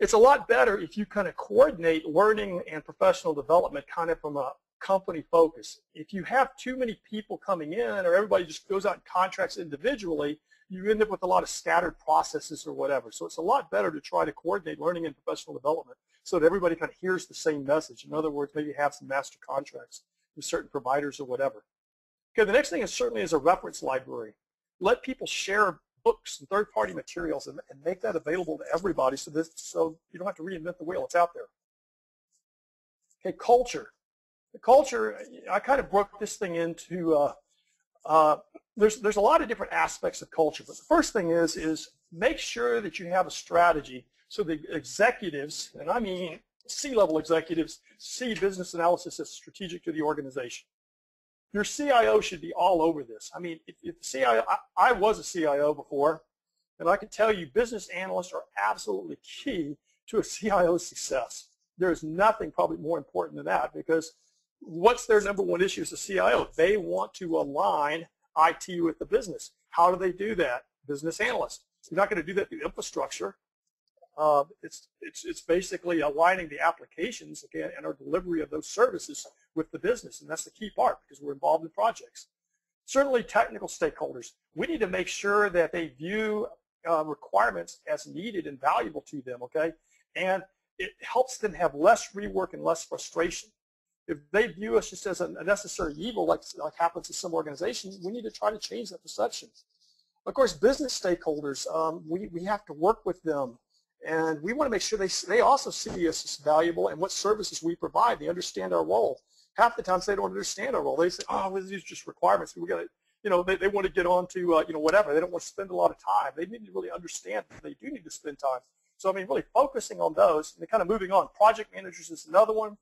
[SPEAKER 2] it's a lot better if you kind of coordinate learning and professional development kind of from a company focus. If you have too many people coming in or everybody just goes out and contracts individually, you end up with a lot of scattered processes or whatever. So it's a lot better to try to coordinate learning and professional development so that everybody kind of hears the same message. In other words, maybe have some master contracts with certain providers or whatever. Okay, the next thing is certainly is a reference library. Let people share books and third-party materials and, and, make that available to everybody so, this, so you don't have to reinvent the wheel. It's out there. Okay, culture. The culture, I kind of broke this thing into, uh, uh, there's, there's a lot of different aspects of culture, but the first thing is, is make sure that you have a strategy so the executives, and I mean C-level executives, see business analysis as strategic to the organization. Your CIO should be all over this. I mean, if, if CIO, I, I was a CIO before, and I can tell you business analysts are absolutely key to a CIO's success. There's nothing probably more important than that because what's their number one issue as a CIO? They want to align IT with the business. How do they do that? Business analyst. You're not going to do that through infrastructure. Uh, it's, it's, it's basically aligning the applications again, and our delivery of those services with the business, and that's the key part because we're involved in projects. Certainly technical stakeholders. We need to make sure that they view uh, requirements as needed and valuable to them, okay? And it helps them have less rework and less frustration if they view us just as a necessary evil, like, like happens in some organizations, we need to try to change that perception. Of course, business stakeholders, um, we, we have to work with them. And we want to make sure they, they also see us as valuable and what services we provide. They understand our role. Half the times they don't understand our role. They say, oh, well, these are just requirements. We got to, you know, they, they want to get on to, uh, you know, whatever. They don't want to spend a lot of time. They need to really understand that they do need to spend time. So, I mean, really focusing on those and kind of moving on. Project managers is another one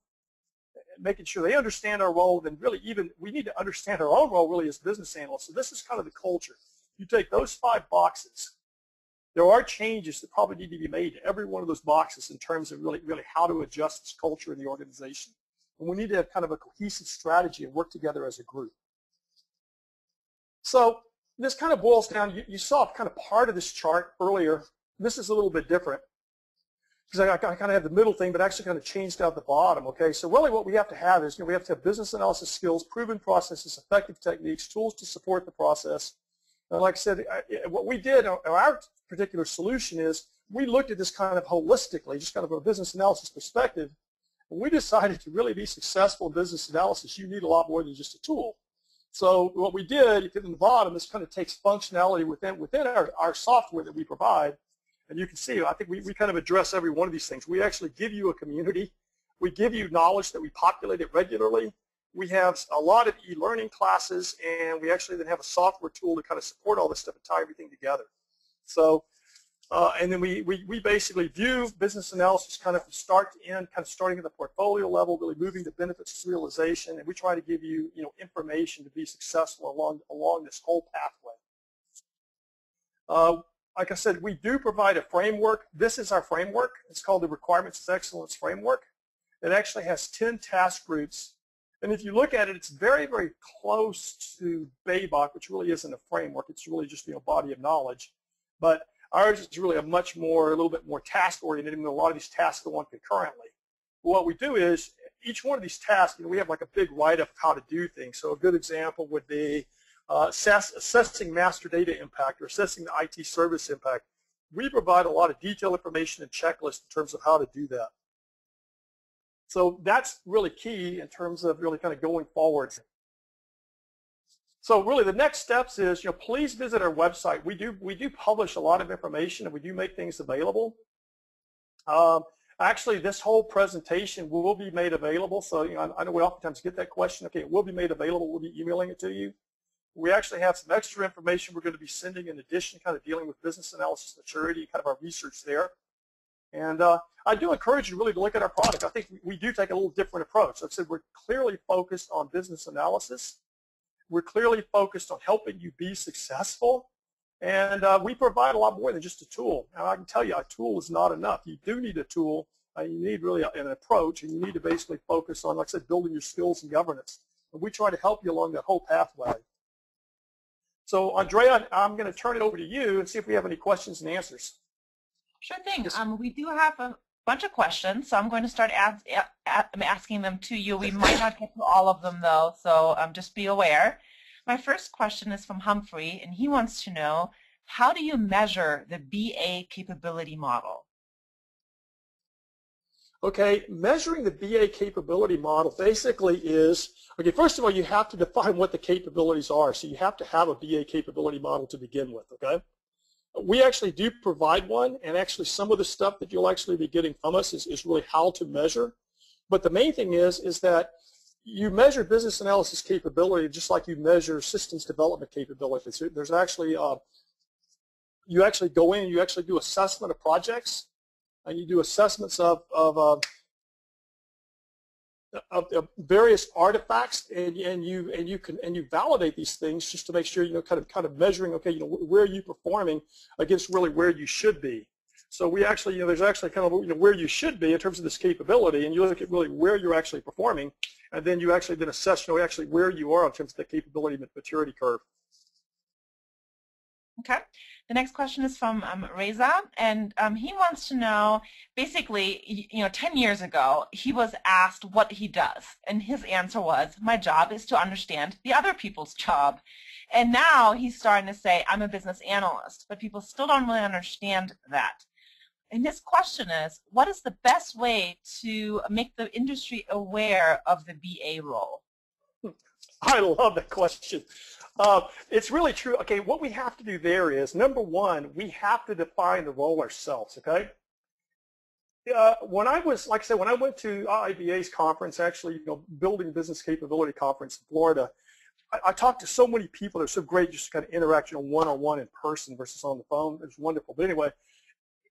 [SPEAKER 2] making sure they understand our role, and really even we need to understand our own role really as business analysts. So this is kind of the culture. You take those five boxes. There are changes that probably need to be made to every one of those boxes in terms of really, really how to adjust this culture in the organization. And we need to have kind of a cohesive strategy and work together as a group. So this kind of boils down, you, you saw kind of part of this chart earlier. This is a little bit different because I, I, kind of have the middle thing, but actually kind of changed out the bottom, okay? So really what we have to have is, you know, we have to have business analysis skills, proven processes, effective techniques, tools to support the process. And like I said, I, what we did, our particular solution is we looked at this kind of holistically, just kind of a business analysis perspective, we decided to really be successful in business analysis, you need a lot more than just a tool. So what we did, in the bottom, this kind of takes functionality within, within our, our software that we provide, and you can see, I think we, we kind of address every one of these things. We actually give you a community. We give you knowledge that we populate it regularly. We have a lot of e-learning classes, and we actually then have a software tool to kind of support all this stuff and tie everything together. So uh, and then we, we, we basically view business analysis kind of from start to end, kind of starting at the portfolio level, really moving to benefits realization, and we try to give you, you know, information to be successful along, along this whole pathway. Uh, like I said, we do provide a framework. This is our framework. It's called the Requirements of Excellence Framework. It actually has 10 task groups. And if you look at it, it's very, very close to BABOK, which really isn't a framework. It's really just you know, body of knowledge. But Ours is really a much more, a little bit more task-oriented, and a lot of these tasks go on concurrently. What we do is, each one of these tasks, you know, we have like a big write-up of how to do things. So a good example would be uh, assess, assessing master data impact or assessing the IT service impact. We provide a lot of detailed information and checklists in terms of how to do that. So that's really key in terms of really kind of going forward. So really the next steps is, you know, please visit our website. We do, we do publish a lot of information and we do make things available. Um, actually, this whole presentation will be made available. So, you know, I, I know we oftentimes get that question. Okay, it will be made available. We'll be emailing it to you. We actually have some extra information we're going to be sending in addition, kind of dealing with business analysis maturity, kind of our research there. And uh, I do encourage you really to look at our product. I think we, do take a little different approach. Like I said, we're clearly focused on business analysis. We're clearly focused on helping you be successful. And uh, we provide a lot more than just a tool. Now, I can tell you a tool is not enough. You do need a tool. Uh, you need really an approach, and you need to basically focus on, like I said, building your skills and governance. And we try to help you along that whole pathway. So, Andrea, I'm going to turn it over to you and see if we have any questions and answers.
[SPEAKER 3] Sure thing. Um, we do have a bunch of questions, so I'm going to start ask, asking them to you. We might not get to all of them, though, so um, just be aware. My first question is from Humphrey, and he wants to know, how do you measure the BA capability model?
[SPEAKER 2] Okay, measuring the BA capability model basically is, okay, first of all, you have to define what the capabilities are. So you have to have a BA capability model to begin with, okay? We actually do provide one, and actually some of the stuff that you'll actually be getting from us is, is really how to measure. But the main thing is, is that you measure business analysis capability just like you measure systems development capability. There's actually, uh, you actually go in and you actually do assessment of projects, and you do assessments of, of uh, of, of, various artifacts and, and you and you can and you validate these things just to make sure you know kind of kind of measuring okay you know where are you performing against really where you should be. So we actually you know there's actually kind of you know where you should be in terms of this capability and you look at really where you're actually performing and then you actually then assess you know actually where you are in terms of the capability maturity curve.
[SPEAKER 3] Okay the next question is from um, Reza, and um, he wants to know, basically, you know, 10 years ago, he was asked what he does, and his answer was, my job is to understand the other people's job. And now he's starting to say, I'm a business analyst, but people still don't really understand that. And his question is, what is the best way to make the industry aware of the BA role?
[SPEAKER 2] I love that question. Uh, it's really true. Okay, what we have to do there is, number one, we have to define the role ourselves, okay? Uh, when I was, like I said, when I went to IIBA's conference, actually, you know, Building Business Capability Conference in Florida, I, I talked to so many people. They're so great just kind of interaction one-on-one in person versus on the phone. It was wonderful. But anyway,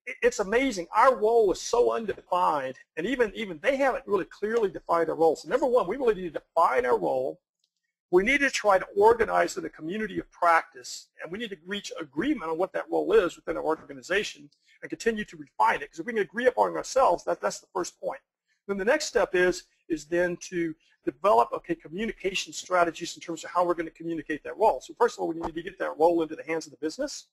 [SPEAKER 2] it, it's amazing. Our role is so undefined, and even, even they haven't really clearly defined our role. So number one, we really need to define our role we need to try to organize in a community of practice, and we need to reach agreement on what that role is within our organization and continue to refine it. Because if we can agree upon ourselves, that, that's the first point. Then the next step is is then to develop, okay, communication strategies in terms of how we're going to communicate that role. So first of all, we need to get that role into the hands of the business.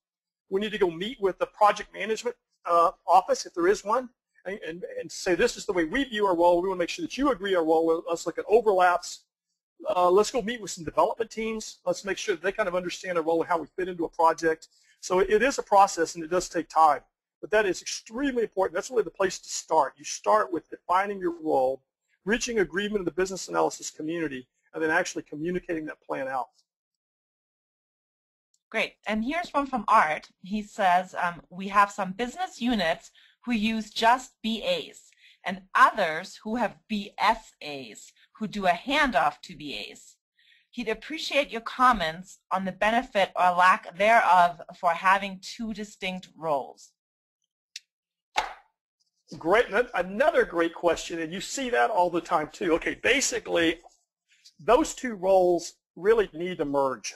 [SPEAKER 2] We need to go meet with the project management uh, office, if there is one, and, and, and, say this is the way we view our role. We want to make sure that you agree our role. Let's look at overlaps. Uh, let's go meet with some development teams. Let's make sure they kind of understand our role and how we fit into a project. So it is a process and it does take time. But that is extremely important. That's really the place to start. You start with defining your role, reaching agreement in the business analysis community, and then actually communicating that plan out.
[SPEAKER 3] Great. And here's one from Art. He says, um, we have some business units who use just BAs and others who have BSAs who do a handoff to BAs. He'd appreciate your comments on the benefit or lack thereof for having two distinct roles.
[SPEAKER 2] Great. Another great question, and you see that all the time too. Okay, basically, those two roles really need to merge.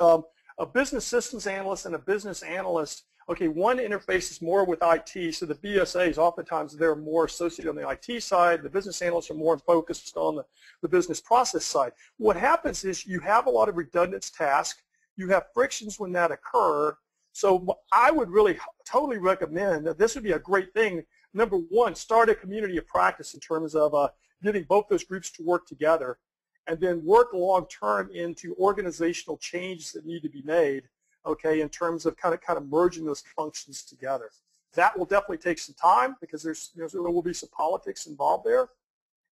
[SPEAKER 2] Um, a business systems analyst and a business analyst, okay, one interfaces more with IT, so the BSAs, oftentimes they're more associated on the IT side. The business analysts are more focused on the, the business process side. What happens is you have a lot of redundant tasks. You have frictions when that occur. So I would really totally recommend that this would be a great thing number one, start a community of practice in terms of uh, getting both those groups to work together, and then work long term into organizational changes that need to be made, okay, in terms of kind of kind of merging those functions together. That will definitely take some time because there's, there's there will be some politics involved there.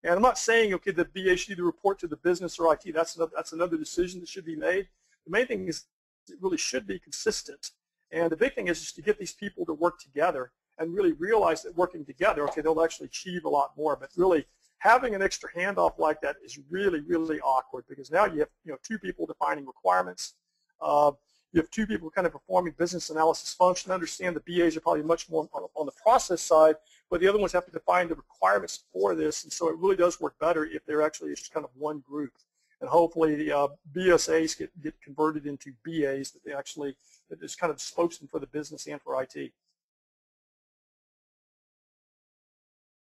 [SPEAKER 2] And I'm not saying, okay, the BA should either report to the business or IT. That's another, that's another decision that should be made. The main thing is it really should be consistent. And the big thing is just to get these people to work together and really realize that working together, okay, they'll actually achieve a lot more. But really, having an extra handoff like that is really, really awkward because now you have you know two people defining requirements. Uh, you have two people kind of performing business analysis function. Understand the BAs are probably much more on, on the process side, but the other ones have to define the requirements for this, and so it really does work better if they're actually just kind of one group. And hopefully the uh, BSAs get, get converted into BAs that they actually that is kind of spokesman for the business and for IT.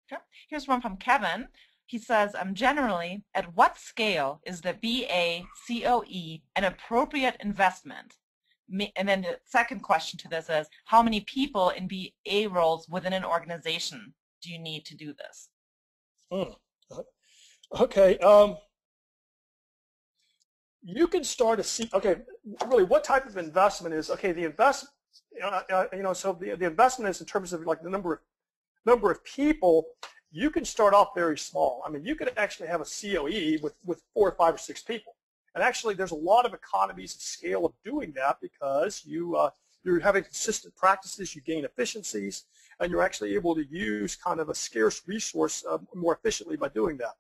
[SPEAKER 3] Okay. Here's one from Kevin. He says, um, generally, at what scale is the BA COE an appropriate investment? And then the second question to this is, how many people in BA roles within an organization do you need to do this?
[SPEAKER 2] Hmm. Okay. Um, you can start a C. Okay, really, what type of investment is okay? The investment, uh, uh, you know, so the the investment is in terms of like the number of number of people, you can start off very small. I mean, you could actually have a COE with, with four or five or six people. And actually, there's a lot of economies of scale of doing that because you, uh, you're having consistent practices, you gain efficiencies, and you're actually able to use kind of a scarce resource uh, more efficiently by doing that.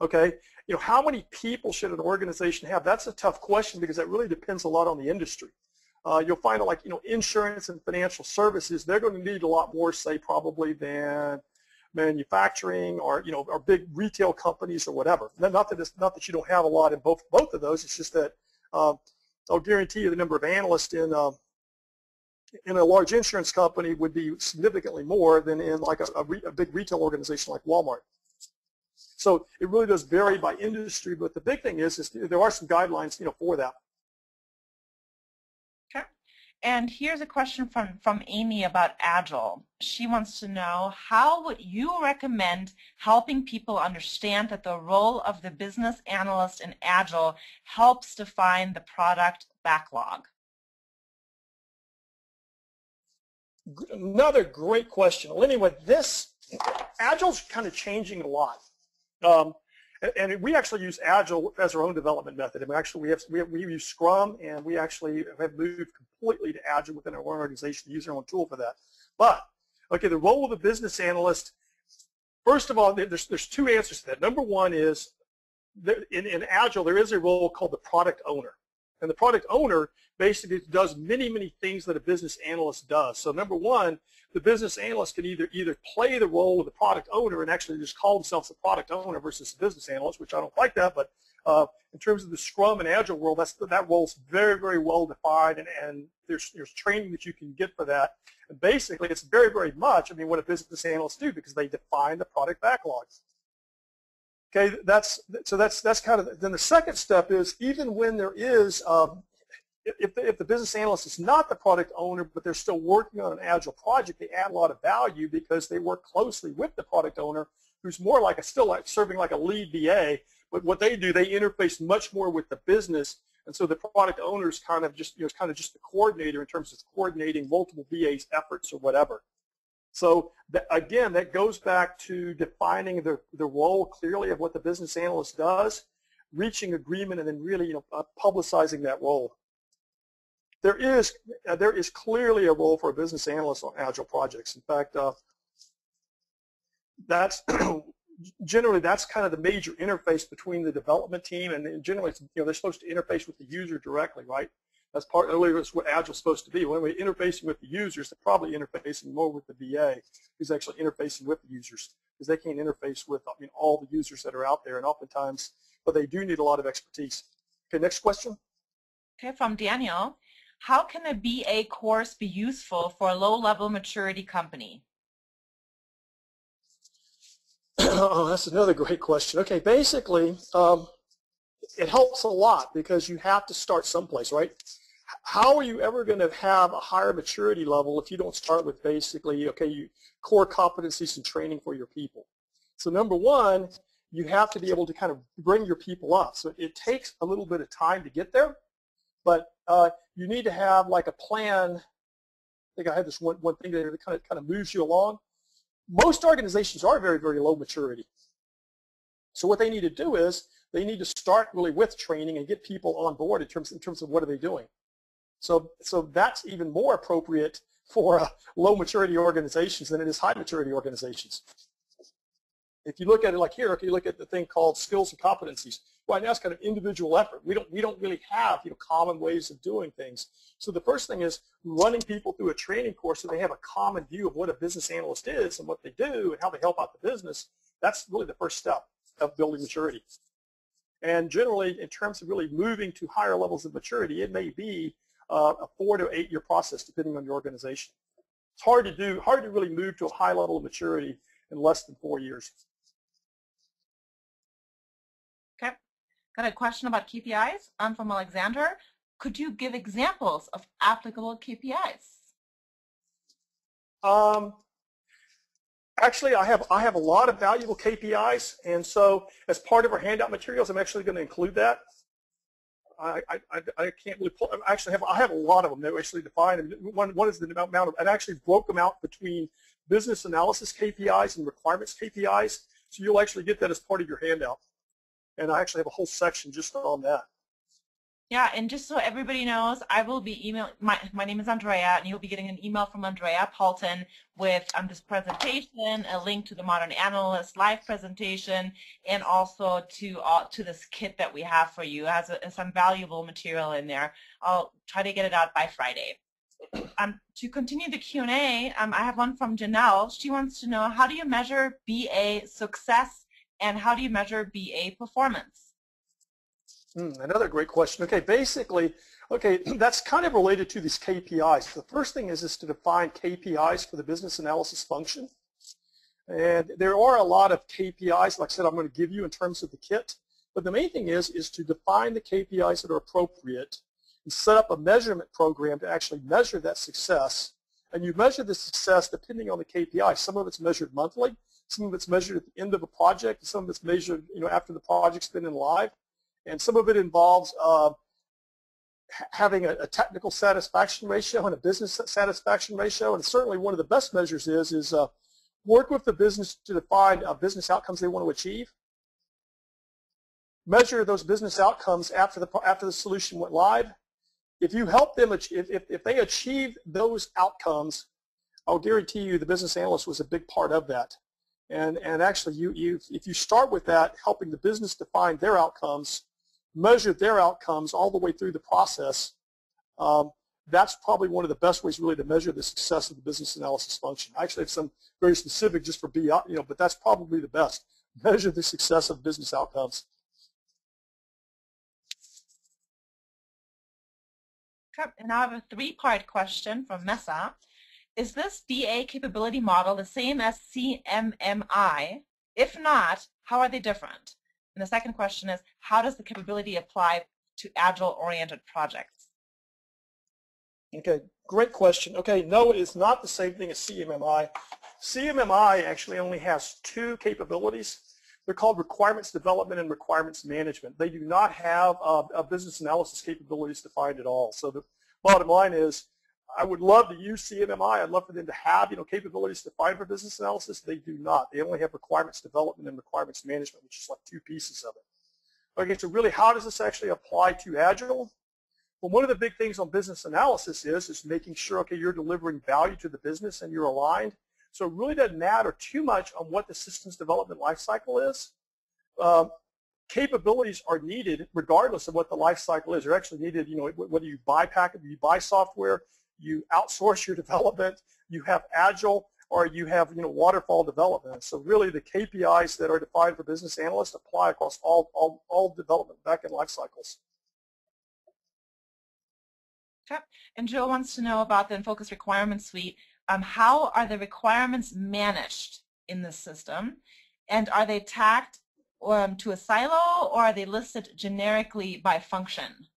[SPEAKER 2] Okay, you know, how many people should an organization have? That's a tough question because that really depends a lot on the industry. Uh, you'll find that like, you know, insurance and financial services, they're going to need a lot more, say, probably than manufacturing or, you know, or big retail companies or whatever. Not that, it's, not that you don't have a lot in both, both of those. It's just that uh, I'll guarantee you the number of analysts in, uh, in a large insurance company would be significantly more than in like a, a, re, a big retail organization like Walmart. So it really does vary by industry, but the big thing is, is there are some guidelines, you know, for that.
[SPEAKER 3] And here's a question from, from Amy about Agile. She wants to know, how would you recommend helping people understand that the role of the business analyst in Agile helps define the product backlog?
[SPEAKER 2] Another great question. Anyway, this, Agile's kind of changing a lot. Um, and we actually use Agile as our own development method. And actually, we have, we, have, we use Scrum, and we actually have moved completely to Agile within our organization to use our own tool for that. But okay, the role of a business analyst. First of all, there's there's two answers to that. Number one is in, in Agile there is a role called the product owner, and the product owner basically does many many things that a business analyst does. So number one, the business analyst can either either play the role of the product owner and actually just call themselves a product owner versus a business analyst, which I don't like that, but uh, in terms of the Scrum and Agile world, that's that role is very, very well defined, and, and there's there's training that you can get for that. And basically, it's very, very much, I mean, what a business analyst do because they define the product backlogs. Okay, that's so that's that's kind of then the second step is even when there is um, if the, if the business analyst is not the product owner but they're still working on an agile project, they add a lot of value because they work closely with the product owner who's more like a still like serving like a lead BA. But what they do, they interface much more with the business, and so the product owner is kind of just you know kind of just the coordinator in terms of coordinating multiple BA's efforts or whatever. So again, that goes back to defining the, the role clearly of what the business analyst does, reaching agreement, and then really you know, uh, publicizing that role. There is, uh, there is clearly a role for a business analyst on agile projects. In fact, uh, that's generally that's kind of the major interface between the development team and generally you know they're supposed to interface with the user directly, right? That's part earlier is what Agile's supposed to be. When we're interfacing with the users, they're probably interfacing more with the BA who's actually interfacing with the users because they can't interface with I mean, all the users that are out there and oftentimes, but they do need a lot of expertise. Okay, next question.
[SPEAKER 3] Okay, from Daniel. How can a BA course be useful for a low-level maturity company?
[SPEAKER 2] oh, that's another great question. Okay, basically, um, it helps a lot because you have to start someplace, right? how are you ever going to have a higher maturity level if you don't start with basically, okay, you, core competencies and training for your people? So number one, you have to be able to kind of bring your people up. So it takes a little bit of time to get there, but uh, you need to have like a plan. I think I had this one, one thing that kind of, kind of moves you along. Most organizations are very, very low maturity. So what they need to do is they need to start really with training and get people on board in terms, in terms of what are they doing. So, so that's even more appropriate for uh, low maturity organizations than it is high maturity organizations. If you look at it like here, if you look at the thing called skills and competencies, right now it's kind of individual effort. We don't, we don't really have you know, common ways of doing things. So the first thing is running people through a training course so they have a common view of what a business analyst is and what they do and how they help out the business. That's really the first step of building maturity. And generally, in terms of really moving to higher levels of maturity, it may be uh, a four to eight year process depending on your organization. It's hard to do, hard to really move to a high level of maturity in less than four years.
[SPEAKER 3] Got a question about KPIs I'm from Alexander. Could you give examples of applicable KPIs?
[SPEAKER 2] Um, actually, I have I have a lot of valuable KPIs, and so as part of our handout materials, I'm actually going to include that. I, I, I can't really pull, I actually have, I have a lot of them that actually define, and one, one is the amount of, I actually broke them out between business analysis KPIs and requirements KPIs, so you'll actually get that as part of your handout. And I actually have a whole section just on that.
[SPEAKER 3] Yeah, and just so everybody knows, I will be email. My my name is Andrea, and you'll be getting an email from Andrea Paulton with um, this presentation, a link to the Modern Analyst live presentation, and also to uh, to this kit that we have for you. It has a, some valuable material in there. I'll try to get it out by Friday. Um, to continue the Q&A, um, I have one from Janelle. She wants to know, how do you measure BA success, and how do you measure BA performance?
[SPEAKER 2] Mm, another great question. Okay, basically, okay, that's kind of related to these KPIs. The first thing is, is to define KPIs for the business analysis function. And there are a lot of KPIs, like I said, I'm going to give you in terms of the kit. But the main thing is, is to define the KPIs that are appropriate and set up a measurement program to actually measure that success. And you measure the success depending on the KPI. Some of it's measured monthly, some of it's measured at the end of a project, some of it's measured you know, after the project's been in live. And some of it involves uh, having a, a, technical satisfaction ratio and a business satisfaction ratio. And certainly one of the best measures is, is uh, work with the business to define uh, business outcomes they want to achieve. Measure those business outcomes after the, after the solution went live. If you help them, if, if, if they achieve those outcomes, I'll guarantee you the business analyst was a big part of that. And, and actually, you, you, if you start with that, helping the business define their outcomes, measure their outcomes all the way through the process, um, that's probably one of the best ways really to measure the success of the business analysis function. I actually have some very specific just for BI, you know, but that's probably the best. Measure the success of business outcomes.
[SPEAKER 3] And I have a three-part question from Mesa. Is this BA capability model the same as CMMI? If not, how are they different? And the second question is, how does the capability apply to agile-oriented projects?
[SPEAKER 2] Okay, great question. Okay, no, it is not the same thing as CMMI. CMMI actually only has two capabilities. They're called requirements development and requirements management. They do not have uh, a business analysis capabilities defined at all. So the bottom line is, I would love to use CMMI. I'd love for them to have, you know, capabilities defined for business analysis. They do not. They only have requirements development and requirements management, which is like two pieces of it. Okay, so really, how does this actually apply to Agile? Well, one of the big things on business analysis is, is making sure, okay, you're delivering value to the business and you're aligned. So it really doesn't matter too much on what the systems development lifecycle is. Um, capabilities are needed regardless of what the life cycle is. They're actually needed, you know, whether you buy packet, you buy software, you outsource your development, you have agile, or you have, you know, waterfall development. So really the KPIs that are defined for business analysts apply across all, all, all development backend life cycles.
[SPEAKER 3] Okay. And Joe wants to know about the Focus Requirements Suite. Um, how are the requirements managed in the system? And are they tagged um, to a silo or are they listed generically by function?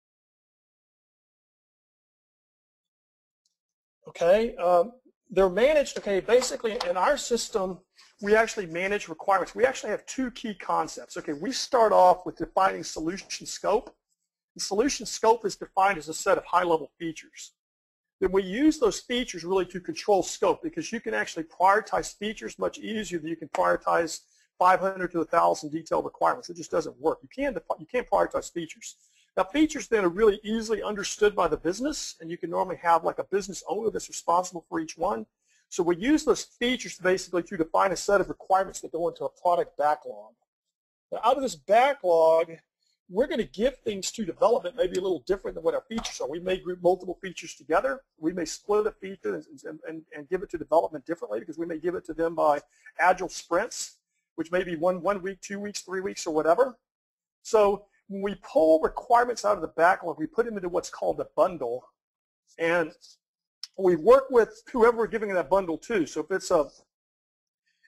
[SPEAKER 2] Okay, um, they're managed, okay, basically in our system, we actually manage requirements. We actually have two key concepts. Okay, we start off with defining solution scope. The solution scope is defined as a set of high-level features. Then we use those features really to control scope because you can actually prioritize features much easier than you can prioritize 500 to 1,000 detailed requirements. It just doesn't work. You can't, you can't prioritize features. Now features then are really easily understood by the business and you can normally have like a business owner that's responsible for each one. So we use those features basically to define a set of requirements that go into a product backlog. Now out of this backlog, we're going to give things to development maybe a little different than what our features are. We may group multiple features together. We may split a feature and, and, and give it to development differently because we may give it to them by agile sprints, which may be one, one week, two weeks, three weeks, or whatever. So when we pull requirements out of the backlog, we put them into what's called a bundle. And we work with whoever we're giving that bundle to. So if it's a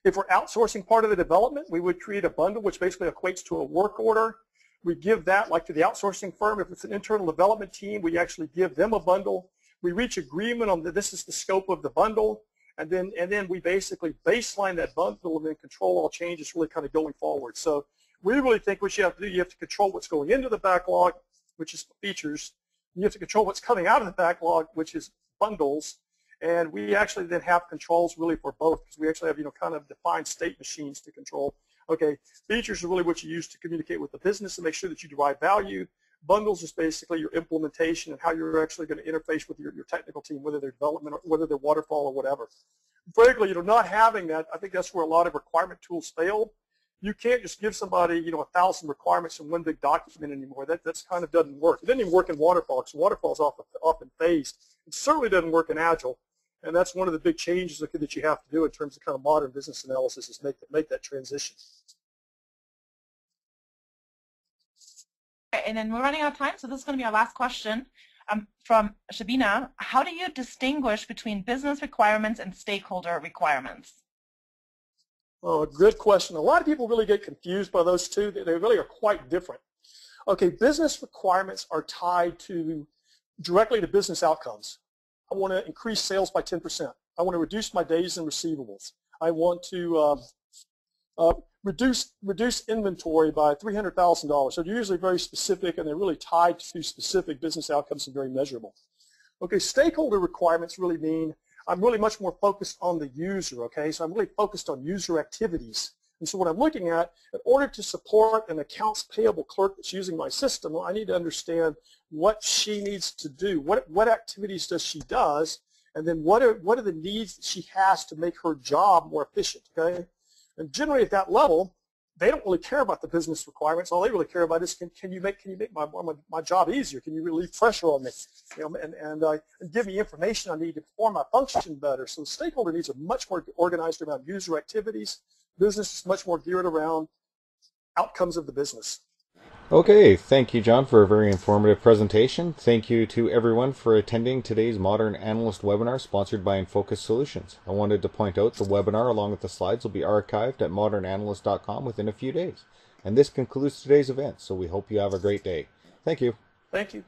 [SPEAKER 2] if we're outsourcing part of the development, we would create a bundle which basically equates to a work order. We give that like to the outsourcing firm. If it's an internal development team, we actually give them a bundle. We reach agreement on that this is the scope of the bundle. And then, and then we basically baseline that bundle and then control all changes really kind of going forward. So we really think what you have to do, you have to control what's going into the backlog, which is features. You have to control what's coming out of the backlog, which is bundles. And we actually then have controls really for both because we actually have, you know, kind of defined state machines to control. Okay, features are really what you use to communicate with the business and make sure that you derive value. Bundles is basically your implementation and how you're actually going to interface with your, your technical team, whether they're development or whether they're waterfall or whatever. Frankly, you know, not having that, I think that's where a lot of requirement tools fail you can't just give somebody, you know, a thousand requirements in one big document anymore. That that's kind of doesn't work. It doesn't even work in waterfall because waterfall's often often phased. It certainly doesn't work in agile, and that's one of the big changes that, that you have to do in terms of kind of modern business analysis is make that, make that transition.
[SPEAKER 3] And then we're running out of time, so this is going to be our last question. Um, from Shabina, how do you distinguish between business requirements and stakeholder requirements?
[SPEAKER 2] Oh, good question. A lot of people really get confused by those two. They really are quite different. Okay, business requirements are tied to directly to business outcomes. I want to increase sales by 10%. I want to reduce my days in receivables. I want to uh, uh, reduce reduce inventory by $300,000. So they're usually very specific and they're really tied to specific business outcomes and very measurable. Okay, stakeholder requirements really mean I'm really much more focused on the user, okay? So I'm really focused on user activities. And so what I'm looking at, in order to support an accounts payable clerk that's using my system, well, I need to understand what she needs to do. What, what activities does she does? And then what are, what are the needs that she has to make her job more efficient, okay? And generally at that level, they don't really care about the business requirements. All they really care about is can, can you make can you make my, my, my job easier? Can you relieve pressure on me? You know, and and, uh, and give me information I need to perform my function better. So the stakeholder needs are much more organized around user activities. Business is much more geared around outcomes of the business.
[SPEAKER 1] Okay, thank you, John, for a very informative presentation. Thank you to everyone for attending today's Modern Analyst webinar sponsored by Enfocus Solutions. I wanted to point out the webinar along with the slides will be archived at modernanalyst.com within a few days. And this concludes today's event, so we hope you have a great day. Thank you.
[SPEAKER 2] Thank you.